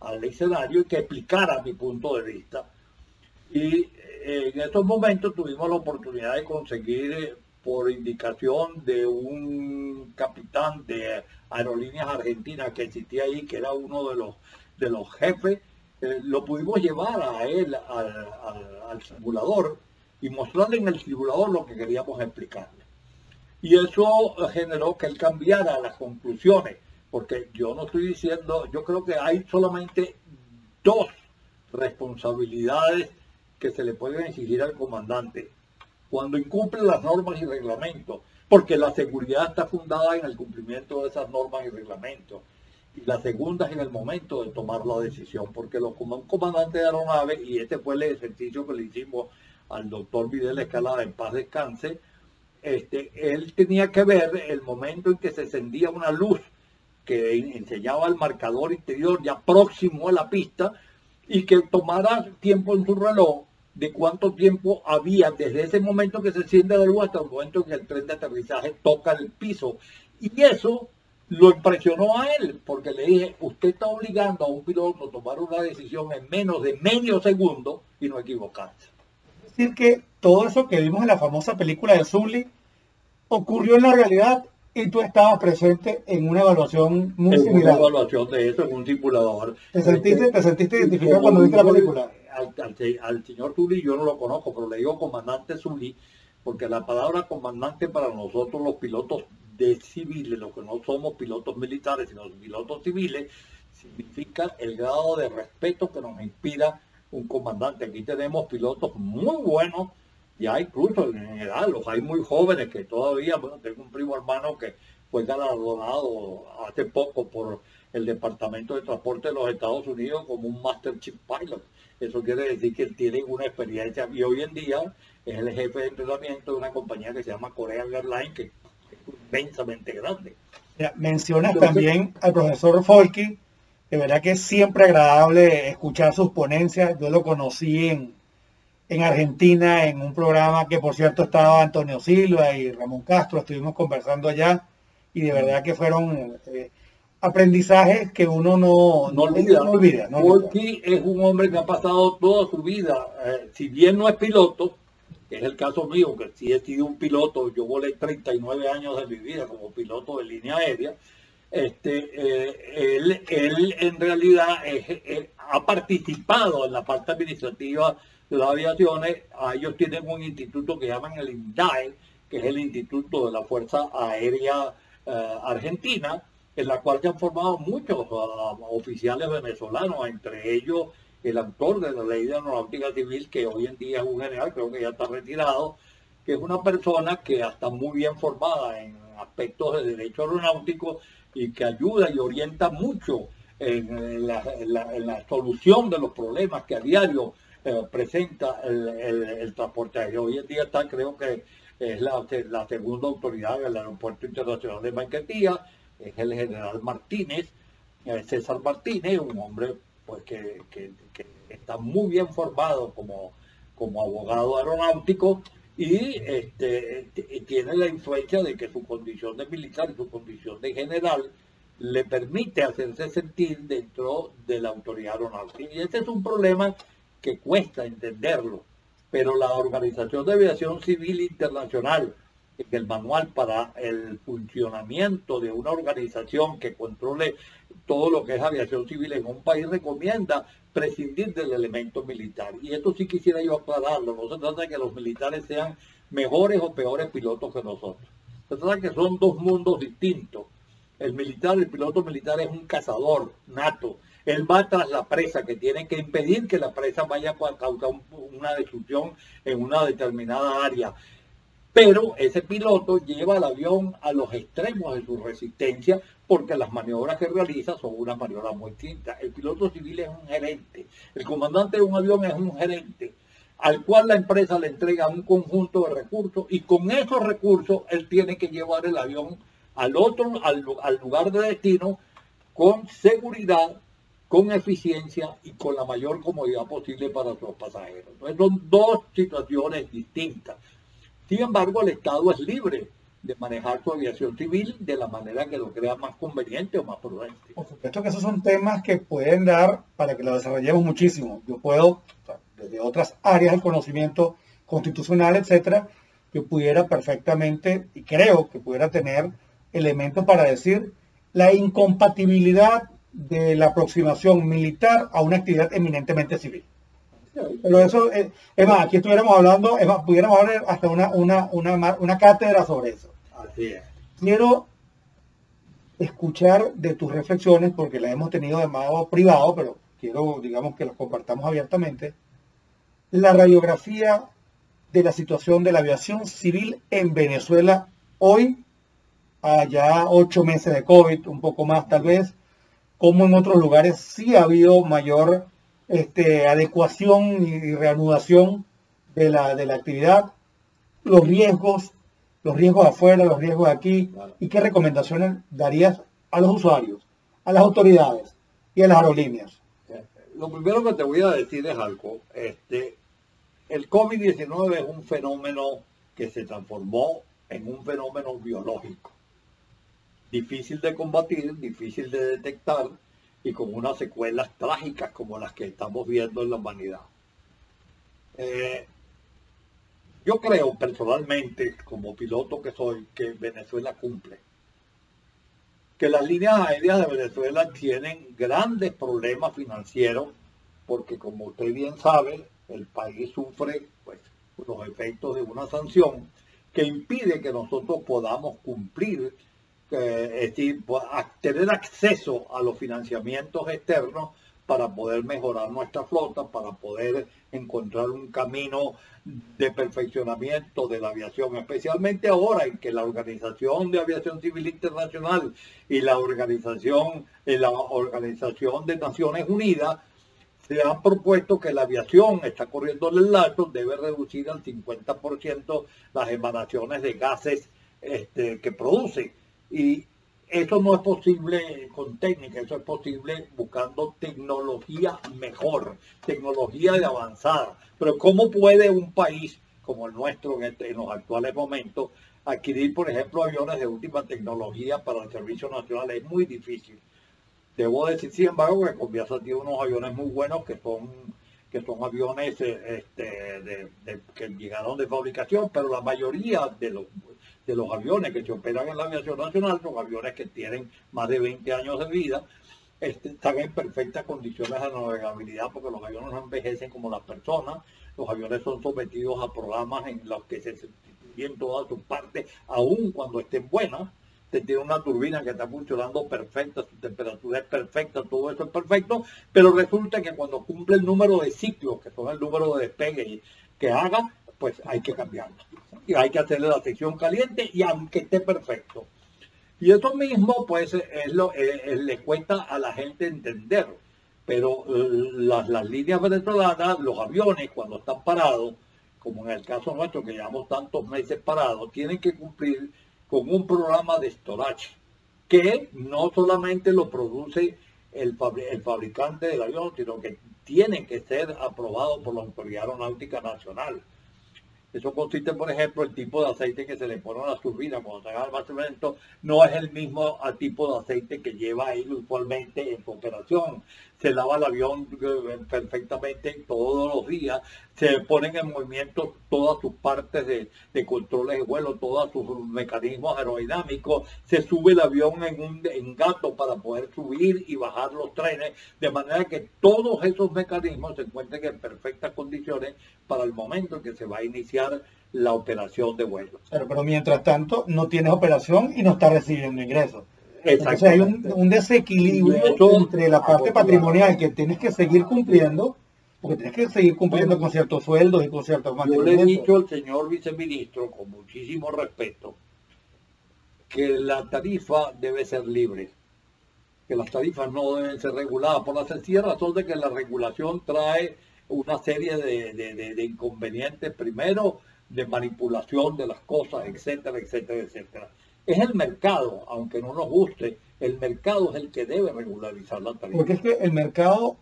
al, escenario y que explicara mi punto de vista. Y eh, en estos momentos tuvimos la oportunidad de conseguir, eh, por indicación de un capitán de aerolíneas argentinas que existía ahí, que era uno de los, de los jefes, eh, lo pudimos llevar a él al, al simulador y mostrarle en el simulador lo que queríamos explicarle. Y eso generó que él cambiara las conclusiones, porque yo no estoy diciendo, yo creo que hay solamente dos responsabilidades que se le pueden exigir al comandante cuando incumple las normas y reglamentos, porque la seguridad está fundada en el cumplimiento de esas normas y reglamentos. y la segunda es en el momento de tomar la decisión, porque los comandantes de aeronave, y este fue el ejercicio que le hicimos al doctor Vidal Escalada en paz descanse, este, él tenía que ver el momento en que se encendía una luz que enseñaba el marcador interior ya próximo a la pista y que tomara tiempo en su reloj de cuánto tiempo había desde ese momento que se enciende la luz hasta el momento en que el tren de aterrizaje toca el piso. Y eso lo impresionó a él, porque le dije, usted está obligando a un piloto a tomar una decisión en menos de medio segundo y no equivocarse. Es decir, que todo eso que vimos en la famosa película de Zully ocurrió en la realidad y tú estabas presente en una evaluación muy similar. Una evaluación de eso en un simulador. ¿Te sentiste, te sentiste identificado cuando viste la película? Al, señor Zully yo no lo conozco, pero le digo comandante Zully, porque la palabra comandante para nosotros los pilotos de civiles, los que no somos pilotos militares, sino pilotos civiles, significa el grado de respeto que nos inspira un comandante. Aquí tenemos pilotos muy buenos, ya incluso en general, los hay muy jóvenes que todavía, bueno, tengo un primo hermano que fue galardonado hace poco por el Departamento de Transporte de los Estados Unidos como un Master Chief Pilot. Eso quiere decir que tiene una experiencia y hoy en día es el jefe de entrenamiento de una compañía que se llama Korea Airlines, que es inmensamente grande. mencionas también al profesor Folky, de verdad que es siempre agradable escuchar sus ponencias. Yo lo conocí en, en Argentina en un programa que por cierto estaba Antonio Silva y Ramón Castro, estuvimos conversando allá y de verdad que fueron eh, aprendizajes que uno no, no olvida. No es un hombre que ha pasado toda su vida, eh, si bien no es piloto, que es el caso mío, que sí he sido un piloto, yo volé 39 años de mi vida como piloto de línea aérea, este, eh, él, él, en realidad ha participado en la parte administrativa las aviaciones, ellos tienen un instituto que llaman el INDAE, que es el Instituto de la Fuerza Aérea eh, Argentina, en la cual se han formado muchos uh, oficiales venezolanos, entre ellos el autor de la ley de aeronáutica civil, que hoy en día es un general, creo que ya está retirado, que es una persona que está muy bien formada en aspectos de derecho aeronáutico y que ayuda y orienta mucho en la solución de los problemas que a diario eh, presenta el, transporte aéreo. Hoy en día está, creo que es la, segunda autoridad del Aeropuerto Internacional de Maiquetía, es el general Martínez, eh, César Martínez, un hombre pues que, está muy bien formado como, como abogado aeronáutico y este, tiene la influencia de que su condición de militar y su condición de general le permite hacerse sentir dentro de la autoridad aeronáutica. Y ese es un problema que cuesta entenderlo, pero la Organización de Aviación Civil Internacional, en el manual para el funcionamiento de una organización que controle todo lo que es aviación civil en un país, recomienda prescindir del elemento militar. Y esto sí quisiera yo aclararlo, no se trata de que los militares sean mejores o peores pilotos que nosotros. Se trata de que son dos mundos distintos. El militar, el piloto militar es un cazador nato, él va tras la presa, que tiene que impedir que la presa vaya a causar una destrucción en una determinada área. Pero ese piloto lleva el avión a los extremos de su resistencia porque las maniobras que realiza son unas maniobras muy distintas. El piloto civil es un gerente, el comandante de un avión es un gerente al cual la empresa le entrega un conjunto de recursos y con esos recursos él tiene que llevar el avión al otro, al, al lugar de destino con seguridad con eficiencia y con la mayor comodidad posible para sus pasajeros. Son dos situaciones distintas. Sin embargo, el Estado es libre de manejar su aviación civil de la manera que lo crea más conveniente o más prudente. Por supuesto que esos son temas que pueden dar para que lo desarrollemos muchísimo. Yo puedo, desde otras áreas del conocimiento constitucional, etcétera, yo pudiera perfectamente, y creo que pudiera tener elementos para decir la incompatibilidad de la aproximación militar a una actividad eminentemente civil. Pero eso, eh, es más, aquí estuviéramos hablando, es más, pudiéramos hablar hasta una, una, una, una cátedra sobre eso. Así es. Quiero escuchar de tus reflexiones, porque las hemos tenido de modo privado, pero quiero, digamos, que las compartamos abiertamente, la radiografía de la situación de la aviación civil en Venezuela hoy, allá ocho meses de COVID, un poco más tal vez, como en otros lugares sí ha habido mayor este, adecuación y reanudación de la, de la actividad, los riesgos, los riesgos afuera, los riesgos aquí, y qué recomendaciones darías a los usuarios, a las autoridades y a las aerolíneas. Lo primero que te voy a decir es algo. Este, el COVID-19 es un fenómeno que se transformó en un fenómeno biológico. Difícil de combatir, difícil de detectar y con unas secuelas trágicas como las que estamos viendo en la humanidad. Eh, yo creo personalmente, como piloto que soy, que Venezuela cumple. Que las líneas aéreas de Venezuela tienen grandes problemas financieros porque como usted bien sabe, el país sufre pues, los efectos de una sanción que impide que nosotros podamos cumplir, eh, es decir, tener acceso a los financiamientos externos para poder mejorar nuestra flota, para poder encontrar un camino de perfeccionamiento de la aviación, especialmente ahora en que la Organización de Aviación Civil Internacional y la Organización, la Organización de Naciones Unidas se han propuesto que la aviación está corriendo el lazo, debe reducir al 50% las emanaciones de gases este, que produce. Y eso no es posible con técnica, eso es posible buscando tecnología mejor, tecnología de avanzada. Pero ¿cómo puede un país como el nuestro en, este, en los actuales momentos adquirir, por ejemplo, aviones de última tecnología para el Servicio Nacional? Es muy difícil. Debo decir, sin embargo, que Conviasa tiene unos aviones muy buenos que son que son aviones eh, este, que llegaron de fabricación, pero la mayoría de los, de los aviones que se operan en la aviación nacional son aviones que tienen más de 20 años de vida, este, están en perfectas condiciones de navegabilidad porque los aviones no envejecen como las personas, los aviones son sometidos a programas en los que se sustituyen todas sus partes, aun cuando estén buenas, tiene una turbina que está funcionando perfecta, su temperatura es perfecta, todo eso es perfecto, pero resulta que cuando cumple el número de ciclos, que son el número de despegue que haga, pues hay que cambiarlo. Y hay que hacerle la sección caliente y aunque esté perfecto. Y eso mismo, pues, es lo, le cuesta a la gente entender. Pero eh, las, las líneas venezolanas, los aviones, cuando están parados, como en el caso nuestro, que llevamos tantos meses parados, tienen que cumplir con un programa de storage que no solamente lo produce el, el fabricante del avión, sino que tiene que ser aprobado por la Autoridad Aeronáutica Nacional. Eso consiste, por ejemplo, el tipo de aceite que se le pone a la turbina cuando se haga el almacenamiento. No es el mismo tipo de aceite que lleva ahí usualmente en su operación se lava el avión eh, perfectamente todos los días, se ponen en movimiento todas sus partes de, de controles de vuelo, todos sus mecanismos aerodinámicos, se sube el avión en un en gato para poder subir y bajar los trenes, de manera que todos esos mecanismos se encuentren en perfectas condiciones para el momento en que se va a iniciar la operación de vuelo. Pero, pero mientras tanto no tienes operación y no está recibiendo ingresos. Entonces hay un, desequilibrio entre la parte patrimonial que tienes que seguir cumpliendo, porque tienes que seguir cumpliendo con ciertos sueldos y con ciertos Yo le he dicho al señor viceministro, con muchísimo respeto, que la tarifa debe ser libre, que las tarifas no deben ser reguladas, por la sencilla razón de que la regulación trae una serie de inconvenientes, primero de manipulación de las cosas, etcétera, etcétera, etcétera es el mercado, aunque no nos guste, el mercado es el que debe regularizar la tarifa. Porque es que el mercado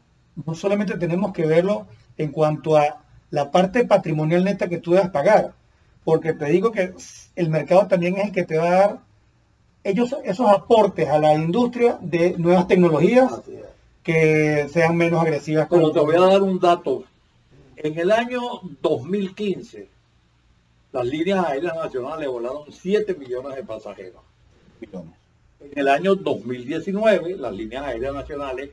no solamente tenemos que verlo en cuanto a la parte patrimonial neta que tú debes pagar, porque te digo que el mercado también es el que te va a dar ellos, esos aportes a la industria de nuevas tecnologías que sean menos agresivas. Pero te voy a dar un dato. En el año 2015, las líneas aéreas nacionales volaron 7 millones de pasajeros. En el año 2019, las líneas aéreas nacionales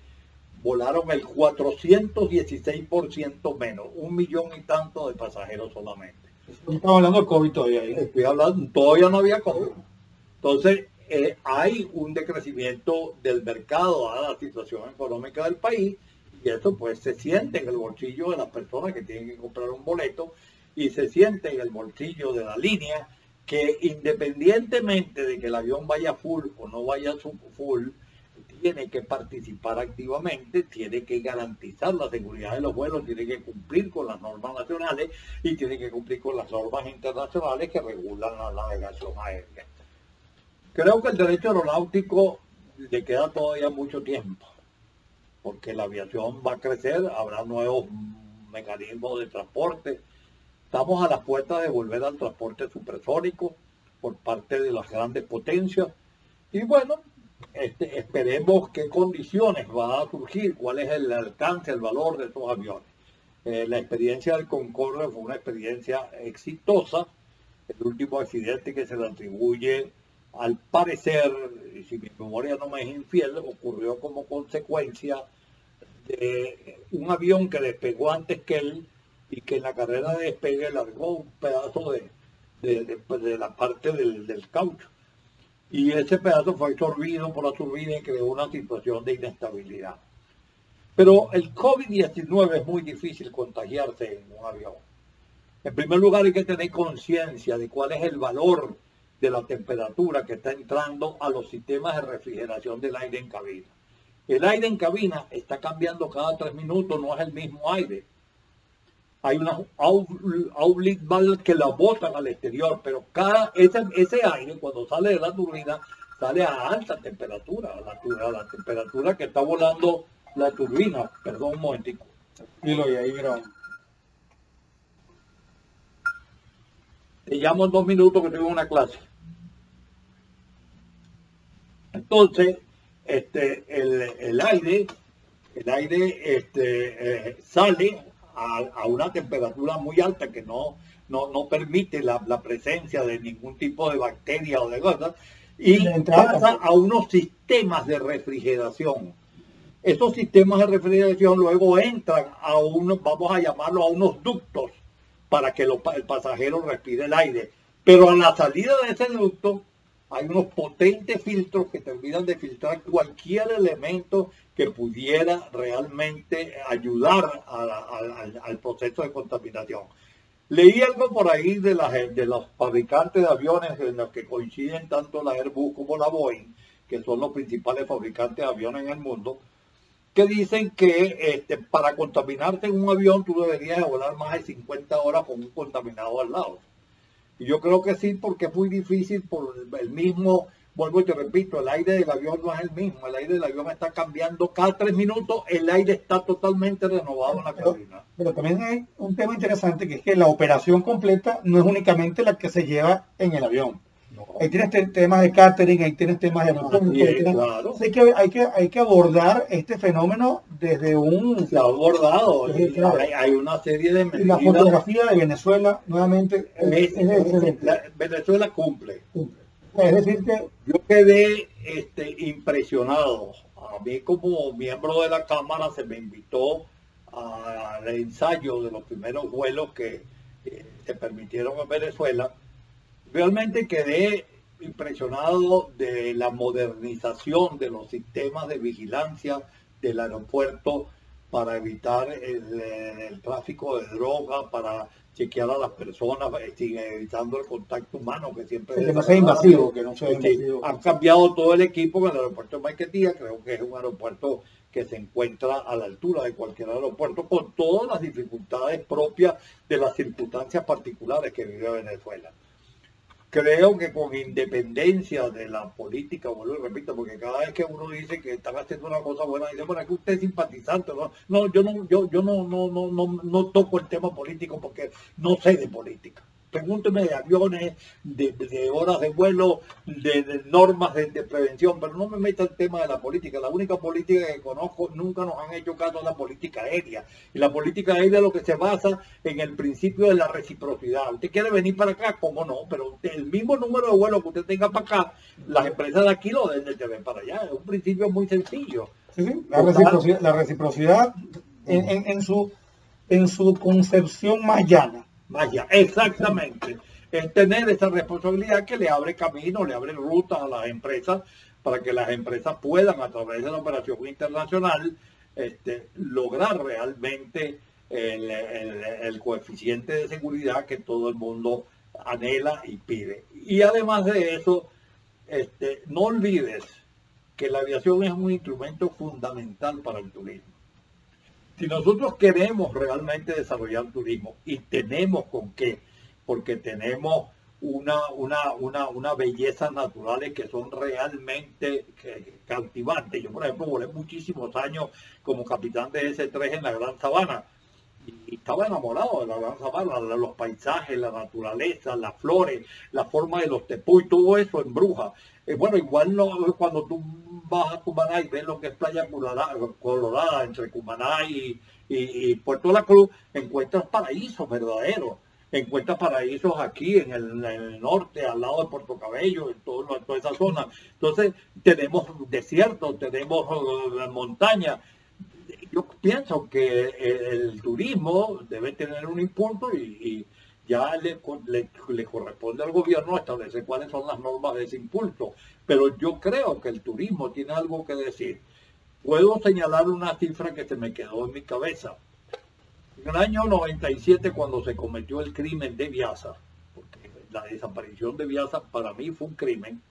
volaron el 416% menos, un millón y tanto de pasajeros solamente. Estamos hablando de COVID todavía. ¿eh? Estoy hablando, todavía no había COVID. Entonces, hay un decrecimiento del mercado a la situación económica del país y eso pues se siente en el bolsillo de las personas que tienen que comprar un boleto y se siente en el bolsillo de la línea que independientemente de que el avión vaya full o no vaya full, tiene que participar activamente, tiene que garantizar la seguridad de los vuelos, tiene que cumplir con las normas nacionales y tiene que cumplir con las normas internacionales que regulan la navegación aérea. Creo que el derecho aeronáutico le queda todavía mucho tiempo, porque la aviación va a crecer, habrá nuevos mecanismos de transporte. Estamos a las puertas de volver al transporte supersónico por parte de las grandes potencias. Y bueno, este, esperemos qué condiciones va a surgir, cuál es el alcance, el valor de estos aviones. Eh, la experiencia del Concorde fue una experiencia exitosa. El último accidente que se le atribuye, al parecer, y si mi memoria no me es infiel, ocurrió como consecuencia de un avión que despegó antes que él y que en la carrera de despegue largó un pedazo de, de, la parte del, del caucho y ese pedazo fue absorbido por la turbina y creó una situación de inestabilidad. Pero el COVID-19 es muy difícil contagiarse en un avión. En primer lugar hay que tener conciencia de cuál es el valor de la temperatura que está entrando a los sistemas de refrigeración del aire en cabina. El aire en cabina está cambiando cada tres minutos, no es el mismo aire hay una outlet valve que la botan al exterior, pero cada ese, ese aire cuando sale de la turbina sale a alta temperatura, a la, la temperatura que está volando la turbina. Perdón un momentico. y ahí Te llamo en dos minutos que tengo una clase. Entonces, este, el, aire, el aire este, eh, sale a, una temperatura muy alta que no, no, permite la, presencia de ningún tipo de bacteria o de cosas, y pasa a unos sistemas de refrigeración. Esos sistemas de refrigeración luego entran a unos, vamos a llamarlo a unos ductos, para que el pasajero respire el aire. Pero a la salida de ese ducto hay unos potentes filtros que terminan de filtrar cualquier elemento que pudiera realmente ayudar al proceso de contaminación. Leí algo por ahí de, de los fabricantes de aviones en los que coinciden tanto la Airbus como la Boeing, que son los principales fabricantes de aviones en el mundo, que dicen que este, para contaminarte en un avión tú deberías volar más de 50 horas con un contaminado al lado. Y yo creo que sí, porque es muy difícil por el mismo, vuelvo y te repito, el aire del avión no es el mismo, el aire del avión está cambiando cada tres minutos, el aire está totalmente renovado en la cabina. Pero también hay un tema interesante que es que la operación completa no es únicamente la que se lleva en el avión. Ahí tienes temas de catering, ahí tienes temas de hay, que, hay, que, hay que abordar este fenómeno desde un... Se ha abordado, hay, una serie de medidas. la fotografía de Venezuela, nuevamente, Venezuela cumple. Es decir que... Yo quedé este, impresionado. A mí como miembro de la Cámara se me invitó al ensayo de los primeros vuelos que se permitieron en Venezuela Realmente quedé impresionado de la modernización de los sistemas de vigilancia del aeropuerto para evitar el, tráfico de droga, para chequear a las personas, eh, evitando el contacto humano que siempre es que no sea invasivo, que no sea Han cambiado todo el equipo en el aeropuerto de Maiquetía, creo que es un aeropuerto que se encuentra a la altura de cualquier aeropuerto con todas las dificultades propias de las circunstancias particulares que vive Venezuela creo que con independencia de la política, vuelvo y repito, porque cada vez que uno dice que están haciendo una cosa buena, dice, bueno, es que usted es simpatizante, no, no yo no, yo, yo no, no, no, no, no toco el tema político porque no sé de política pregúnteme de aviones, de, horas de vuelo, de, normas de, prevención, pero no me meta el tema de la política. La única política que conozco nunca nos han hecho caso a la política aérea. Y la política aérea es lo que se basa en el principio de la reciprocidad. Usted quiere venir para acá, ¿cómo no? Pero el mismo número de vuelos que usted tenga para acá, las empresas de aquí lo deben de para allá. Es un principio muy sencillo. La reciprocidad, en, su, en su concepción más llana Vaya, exactamente. Es tener esa responsabilidad que le abre camino, le abre rutas a las empresas para que las empresas puedan a través de la operación internacional este, lograr realmente el, coeficiente de seguridad que todo el mundo anhela y pide. Y además de eso, este, no olvides que la aviación es un instrumento fundamental para el turismo. Si nosotros queremos realmente desarrollar turismo y tenemos con qué, porque tenemos una, una, una, una bellezas naturales que son realmente cautivantes. Yo, por ejemplo, volé muchísimos años como capitán de S3 en la Gran Sabana y estaba enamorado de la Gran Sabana, los paisajes, la naturaleza, las flores, la forma de los y todo eso en Bruja. Eh, bueno, igual no, cuando tú vas a Cumaná y ves lo que es Playa Colorada, entre Cumaná y, y, Puerto La Cruz, encuentras paraísos verdaderos. Encuentras paraísos aquí en el, norte, al lado de Puerto Cabello, en, en toda esa zona. Entonces, tenemos desiertos, tenemos eh, montañas yo pienso que el, turismo debe tener un impulso y, ya le, le, corresponde al gobierno establecer cuáles son las normas de ese impulso. Pero yo creo que el turismo tiene algo que decir. Puedo señalar una cifra que se me quedó en mi cabeza. En el año 97, cuando se cometió el crimen de Viasa, porque la desaparición de Viasa para mí fue un crimen,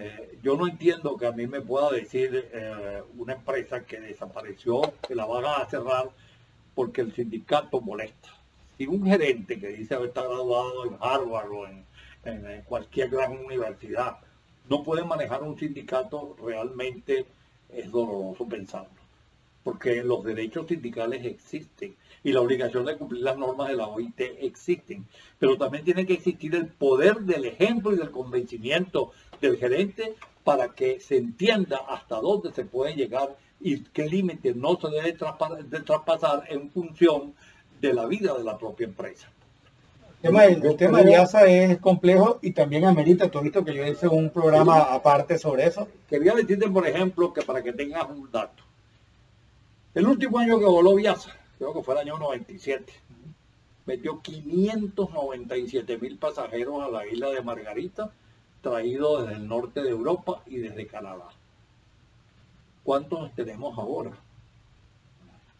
eh, yo no entiendo que a mí me pueda decir eh, una empresa que desapareció, que la van a cerrar porque el sindicato molesta. Si un gerente que dice haber estado graduado en Harvard o en, cualquier gran universidad no puede manejar un sindicato, realmente es doloroso pensarlo. Porque los derechos sindicales existen y la obligación de cumplir las normas de la OIT existen. Pero también tiene que existir el poder del ejemplo y del convencimiento del gerente para que se entienda hasta dónde se puede llegar y qué límite no se debe traspasar en función de la vida de la propia empresa. El tema, de IASA es complejo y también amerita, tú visto que yo hice un programa aparte sobre eso. Quería decirte, por ejemplo, que para que tengas un dato, el último año que voló Viasa, creo que fue el año 97, metió 597 mil pasajeros a la isla de Margarita traído desde el norte de Europa y desde Canadá. ¿Cuántos tenemos ahora?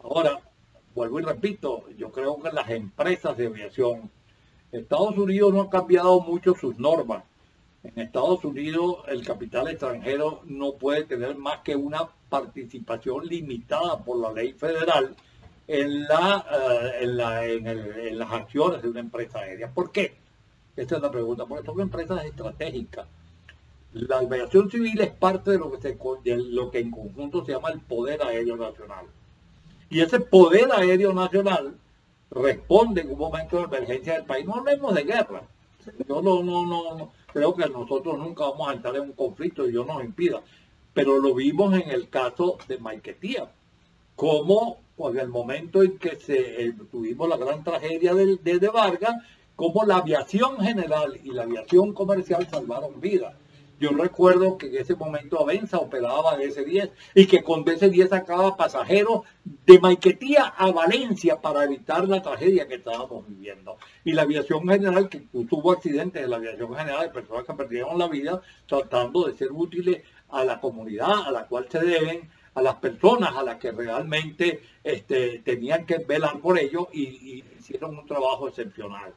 Ahora, vuelvo y repito, yo creo que las empresas de aviación, Estados Unidos no ha cambiado mucho sus normas. En Estados Unidos el capital extranjero no puede tener más que una participación limitada por la ley federal en, la, eh, en, en las acciones de una empresa aérea. ¿Por qué? Esta es la pregunta, porque son empresas estratégicas. La aviación civil es parte de lo que, se, lo que en conjunto se llama el poder aéreo nacional. Y ese poder aéreo nacional responde en un momento de emergencia del país. No hablemos de guerra. Yo no, no, no, creo que nosotros nunca vamos a entrar en un conflicto y yo nos impida. Pero lo vimos en el caso de Maiquetía. Como en el momento en que eh, tuvimos la gran tragedia de, de Vargas, como la aviación general y la aviación comercial salvaron vidas. Yo recuerdo que en ese momento Avenza operaba DC-10 y que con DC-10 sacaba pasajeros de Maiquetía a Valencia para evitar la tragedia que estábamos viviendo. Y la aviación general, que tuvo accidentes de la aviación general de personas que perdieron la vida tratando de ser útiles a la comunidad a la cual se deben, a las personas a las que realmente este, tenían que velar por ello y hicieron un trabajo excepcional.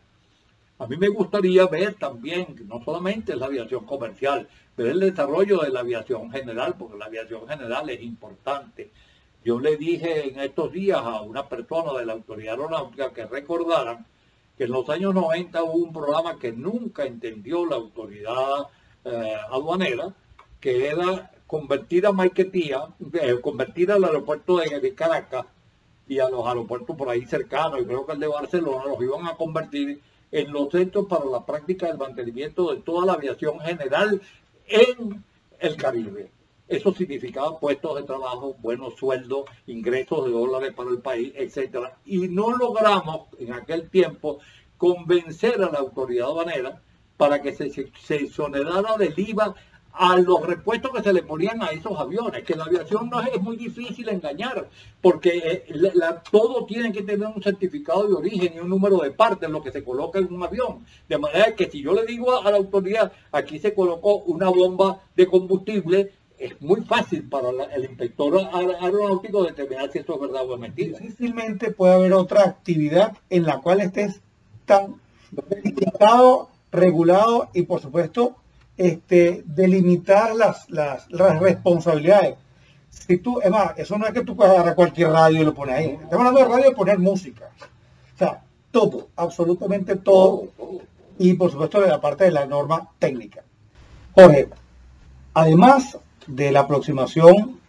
A mí me gustaría ver también, no solamente la aviación comercial, pero el desarrollo de la aviación general, porque la aviación general es importante. Yo le dije en estos días a una persona de la autoridad aeronáutica que recordaran que en los años 90 hubo un programa que nunca entendió la autoridad eh, aduanera, que era convertir a Maiquetía, eh, convertir al aeropuerto de Caracas y a los aeropuertos por ahí cercanos, y creo que el de Barcelona, los iban a convertir en los centros para la práctica del mantenimiento de toda la aviación general en el Caribe. Eso significaba puestos de trabajo, buenos sueldos, ingresos de dólares para el país, etc. Y no logramos en aquel tiempo convencer a la autoridad aduanera para que se, se exonerara del IVA a los repuestos que se le ponían a esos aviones, que la aviación no es, muy difícil engañar, porque eh, todo tiene que tener un certificado de origen y un número de partes, lo que se coloca en un avión. De manera que si yo le digo a, la autoridad, aquí se colocó una bomba de combustible, es muy fácil para el inspector aeronáutico determinar si esto es verdad o es mentira. Difícilmente puede haber otra actividad en la cual estés tan regulado y por supuesto este, delimitar las, responsabilidades. Si tú, es más, eso no es que tú puedas agarrar cualquier radio y lo pones ahí. Estamos hablando de radio y poner música. O sea, todo, absolutamente todo. Y por supuesto de la parte de la norma técnica. Jorge, además de la aproximación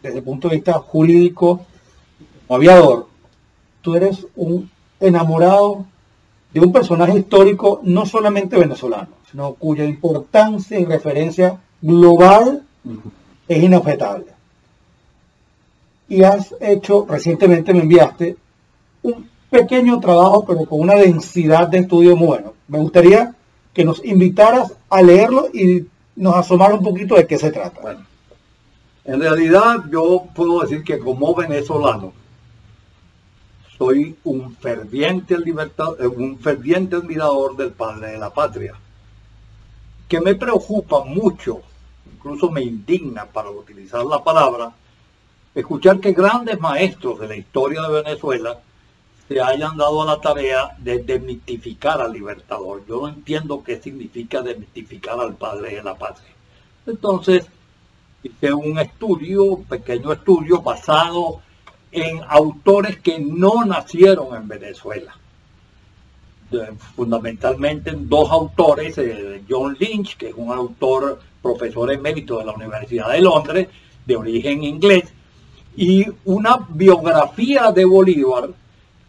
desde el punto de vista jurídico o aviador, tú eres un enamorado de un personaje histórico no solamente venezolano, sino cuya importancia y referencia global es inobjetable. Y has hecho, recientemente me enviaste, un pequeño trabajo, pero con una densidad de estudio muy bueno. Me gustaría que nos invitaras a leerlo y nos asomara un poquito de qué se trata. Bueno, en realidad yo puedo decir que como venezolano, soy un ferviente, eh, un ferviente admirador del padre de la patria, que me preocupa mucho, incluso me indigna para utilizar la palabra, escuchar que grandes maestros de la historia de Venezuela se hayan dado a la tarea de demitificar al libertador. Yo no entiendo qué significa demitificar al padre de la patria. Entonces, hice un estudio, un pequeño estudio basado en autores que no nacieron en Venezuela. Fundamentalmente en dos autores, eh, John Lynch, que es un autor, profesor emérito de la Universidad de Londres, de origen inglés, y una biografía de Bolívar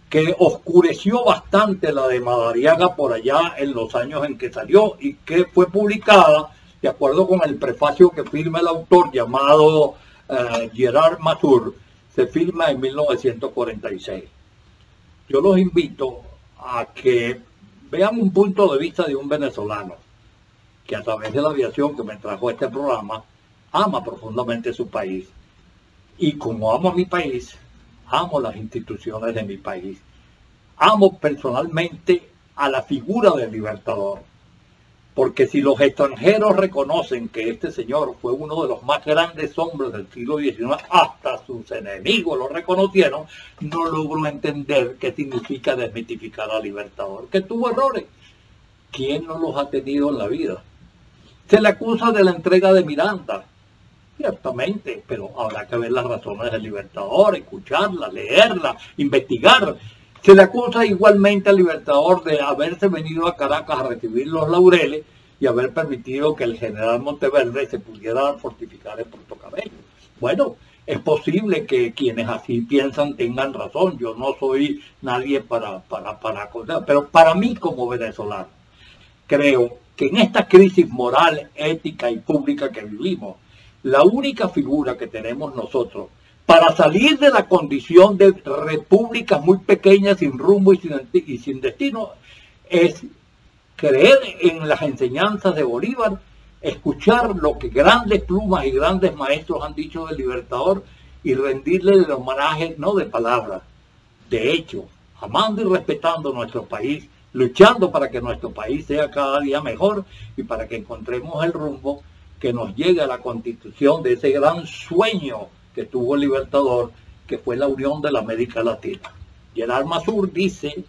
que oscureció bastante la de Madariaga por allá en los años en que salió y que fue publicada de acuerdo con el prefacio que firma el autor llamado eh, Gerard Matur, se firma en 1946. Yo los invito a que vean un punto de vista de un venezolano que a través de la aviación que me trajo este programa ama profundamente su país. Y como amo a mi país, amo las instituciones de mi país. Amo personalmente a la figura del libertador porque si los extranjeros reconocen que este señor fue uno de los más grandes hombres del siglo XIX, hasta sus enemigos lo reconocieron, no logro entender qué significa desmitificar al Libertador, que tuvo errores. ¿Quién no los ha tenido en la vida? Se le acusa de la entrega de Miranda, ciertamente, pero habrá que ver las razones del Libertador, escucharla, leerla, investigar. Se le acusa igualmente al Libertador de haberse venido a Caracas a recibir los laureles y haber permitido que el general Monteverde se pudiera fortificar en Puerto Cabello. Bueno, es posible que quienes así piensan tengan razón. Yo no soy nadie para, para, para, pero para mí como venezolano, creo que en esta crisis moral, ética y pública que vivimos, la única figura que tenemos nosotros para salir de la condición de repúblicas muy pequeñas, sin rumbo y sin, destino, es creer en las enseñanzas de Bolívar, escuchar lo que grandes plumas y grandes maestros han dicho del Libertador y rendirle el homenaje no de palabras, de hecho, amando y respetando nuestro país, luchando para que nuestro país sea cada día mejor y para que encontremos el rumbo que nos llegue a la constitución de ese gran sueño que tuvo el Libertador, que fue la unión de la América Latina. Y el Arma Sur dice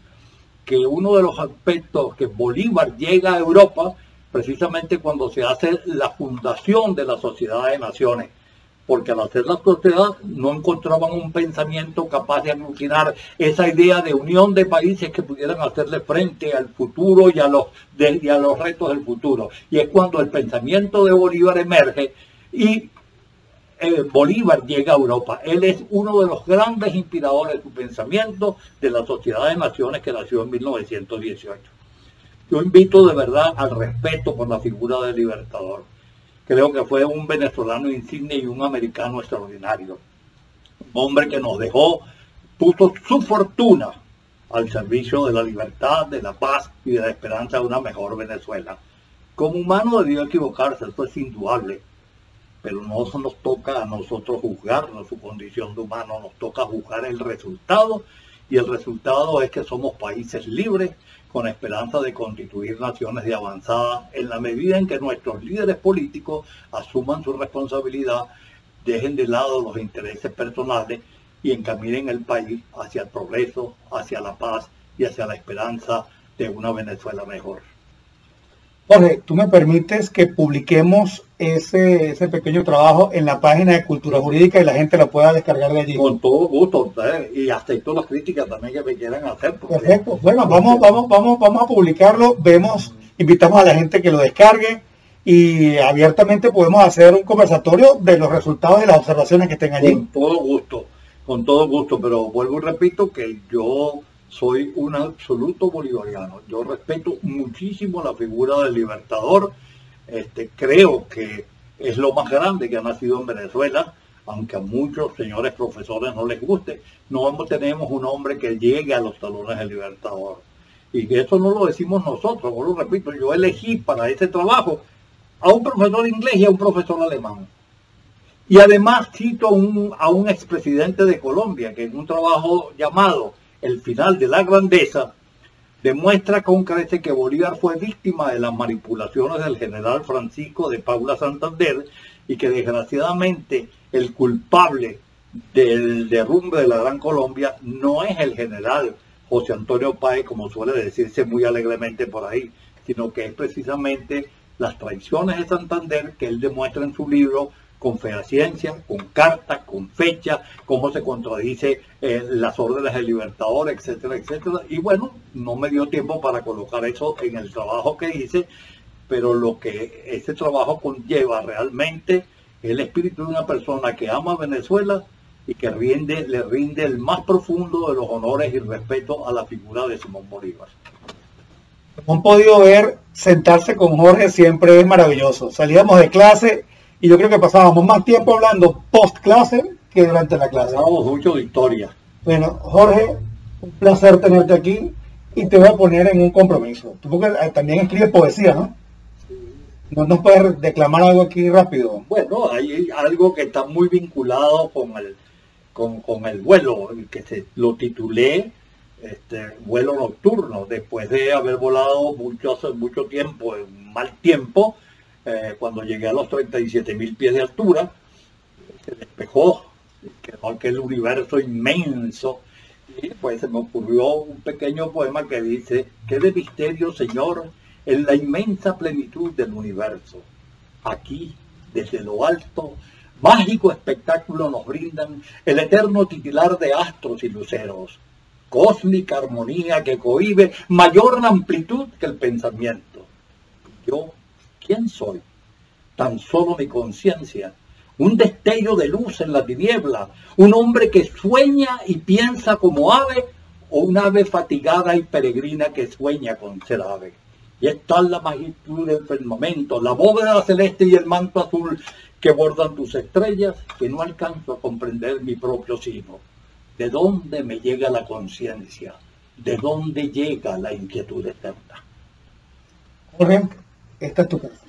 que uno de los aspectos que Bolívar llega a Europa, precisamente cuando se hace la fundación de la Sociedad de Naciones, porque al hacer la sociedad no encontraban un pensamiento capaz de aglutinar esa idea de unión de países que pudieran hacerle frente al futuro y a los, y a los retos del futuro. Y es cuando el pensamiento de Bolívar emerge y eh, Bolívar llega a Europa. Él es uno de los grandes inspiradores de su pensamiento de la Sociedad de Naciones que nació en 1918. Yo invito de verdad al respeto por la figura del libertador. Creo que fue un venezolano insigne y un americano extraordinario. Un hombre que nos dejó, puso su fortuna al servicio de la libertad, de la paz y de la esperanza de una mejor Venezuela. Como humano debió equivocarse, esto es indudable pero no nos toca a nosotros juzgarnos su condición de humano, nos toca juzgar el resultado y el resultado es que somos países libres con esperanza de constituir naciones de avanzada en la medida en que nuestros líderes políticos asuman su responsabilidad, dejen de lado los intereses personales y encaminen el país hacia el progreso, hacia la paz y hacia la esperanza de una Venezuela mejor. Jorge, ¿tú me permites que publiquemos ese, ese pequeño trabajo en la página de Cultura Jurídica y la gente lo pueda descargar de allí? Con todo gusto, y acepto las críticas también que me quieran hacer. Perfecto. Bueno, vamos, vamos, vamos, vamos a publicarlo. Vemos, invitamos a la gente que lo descargue y abiertamente podemos hacer un conversatorio de los resultados de las observaciones que estén allí. Con todo gusto, con todo gusto, pero vuelvo y repito que yo soy un absoluto bolivariano. Yo respeto muchísimo la figura del libertador. Este, creo que es lo más grande que ha nacido en Venezuela, aunque a muchos señores profesores no les guste. No tenemos un hombre que llegue a los talones del libertador. Y eso no lo decimos nosotros, lo repito, yo elegí para ese trabajo a un profesor inglés y a un profesor alemán. Y además cito a un expresidente de Colombia, que en un trabajo llamado el final de la grandeza, demuestra con creces que Bolívar fue víctima de las manipulaciones del general Francisco de Paula Santander y que desgraciadamente el culpable del derrumbe de la Gran Colombia no es el general José Antonio Páez, como suele decirse muy alegremente por ahí, sino que es precisamente las traiciones de Santander que él demuestra en su libro con fehaciencia, con carta, con fecha, cómo se contradice eh, las órdenes del libertador, etcétera, etcétera. Y bueno, no me dio tiempo para colocar eso en el trabajo que hice, pero lo que ese trabajo conlleva realmente es el espíritu de una persona que ama Venezuela y que rinde, le rinde el más profundo de los honores y respeto a la figura de Simón Bolívar. Como podido ver, sentarse con Jorge siempre es maravilloso. Salíamos de clase y yo creo que pasábamos más tiempo hablando post clase que durante la clase. Hablábamos mucho de historia. Bueno, Jorge, un placer tenerte aquí y te voy a poner en un compromiso. Tú porque eh, también escribes poesía, ¿no? ¿No nos puedes declamar algo aquí rápido? Bueno, hay algo que está muy vinculado con el, con, el vuelo, que se lo titulé este, vuelo nocturno, después de haber volado mucho, hace mucho tiempo, en mal tiempo, eh, cuando llegué a los 37 mil pies de altura, se despejó, quedó aquel universo inmenso, y pues se me ocurrió un pequeño poema que dice, qué de misterio, Señor, en la inmensa plenitud del universo. Aquí, desde lo alto, mágico espectáculo nos brindan el eterno titular de astros y luceros, cósmica armonía que cohibe mayor amplitud que el pensamiento. Yo ¿Quién soy? Tan solo mi conciencia, un destello de luz en la tiniebla, un hombre que sueña y piensa como ave o un ave fatigada y peregrina que sueña con ser ave. Y es tal la magnitud del firmamento, la bóveda celeste y el manto azul que bordan tus estrellas, que no alcanzo a comprender mi propio sino. ¿De dónde me llega la conciencia? ¿De dónde llega la inquietud eterna? Ejemplo, esta es tu casa.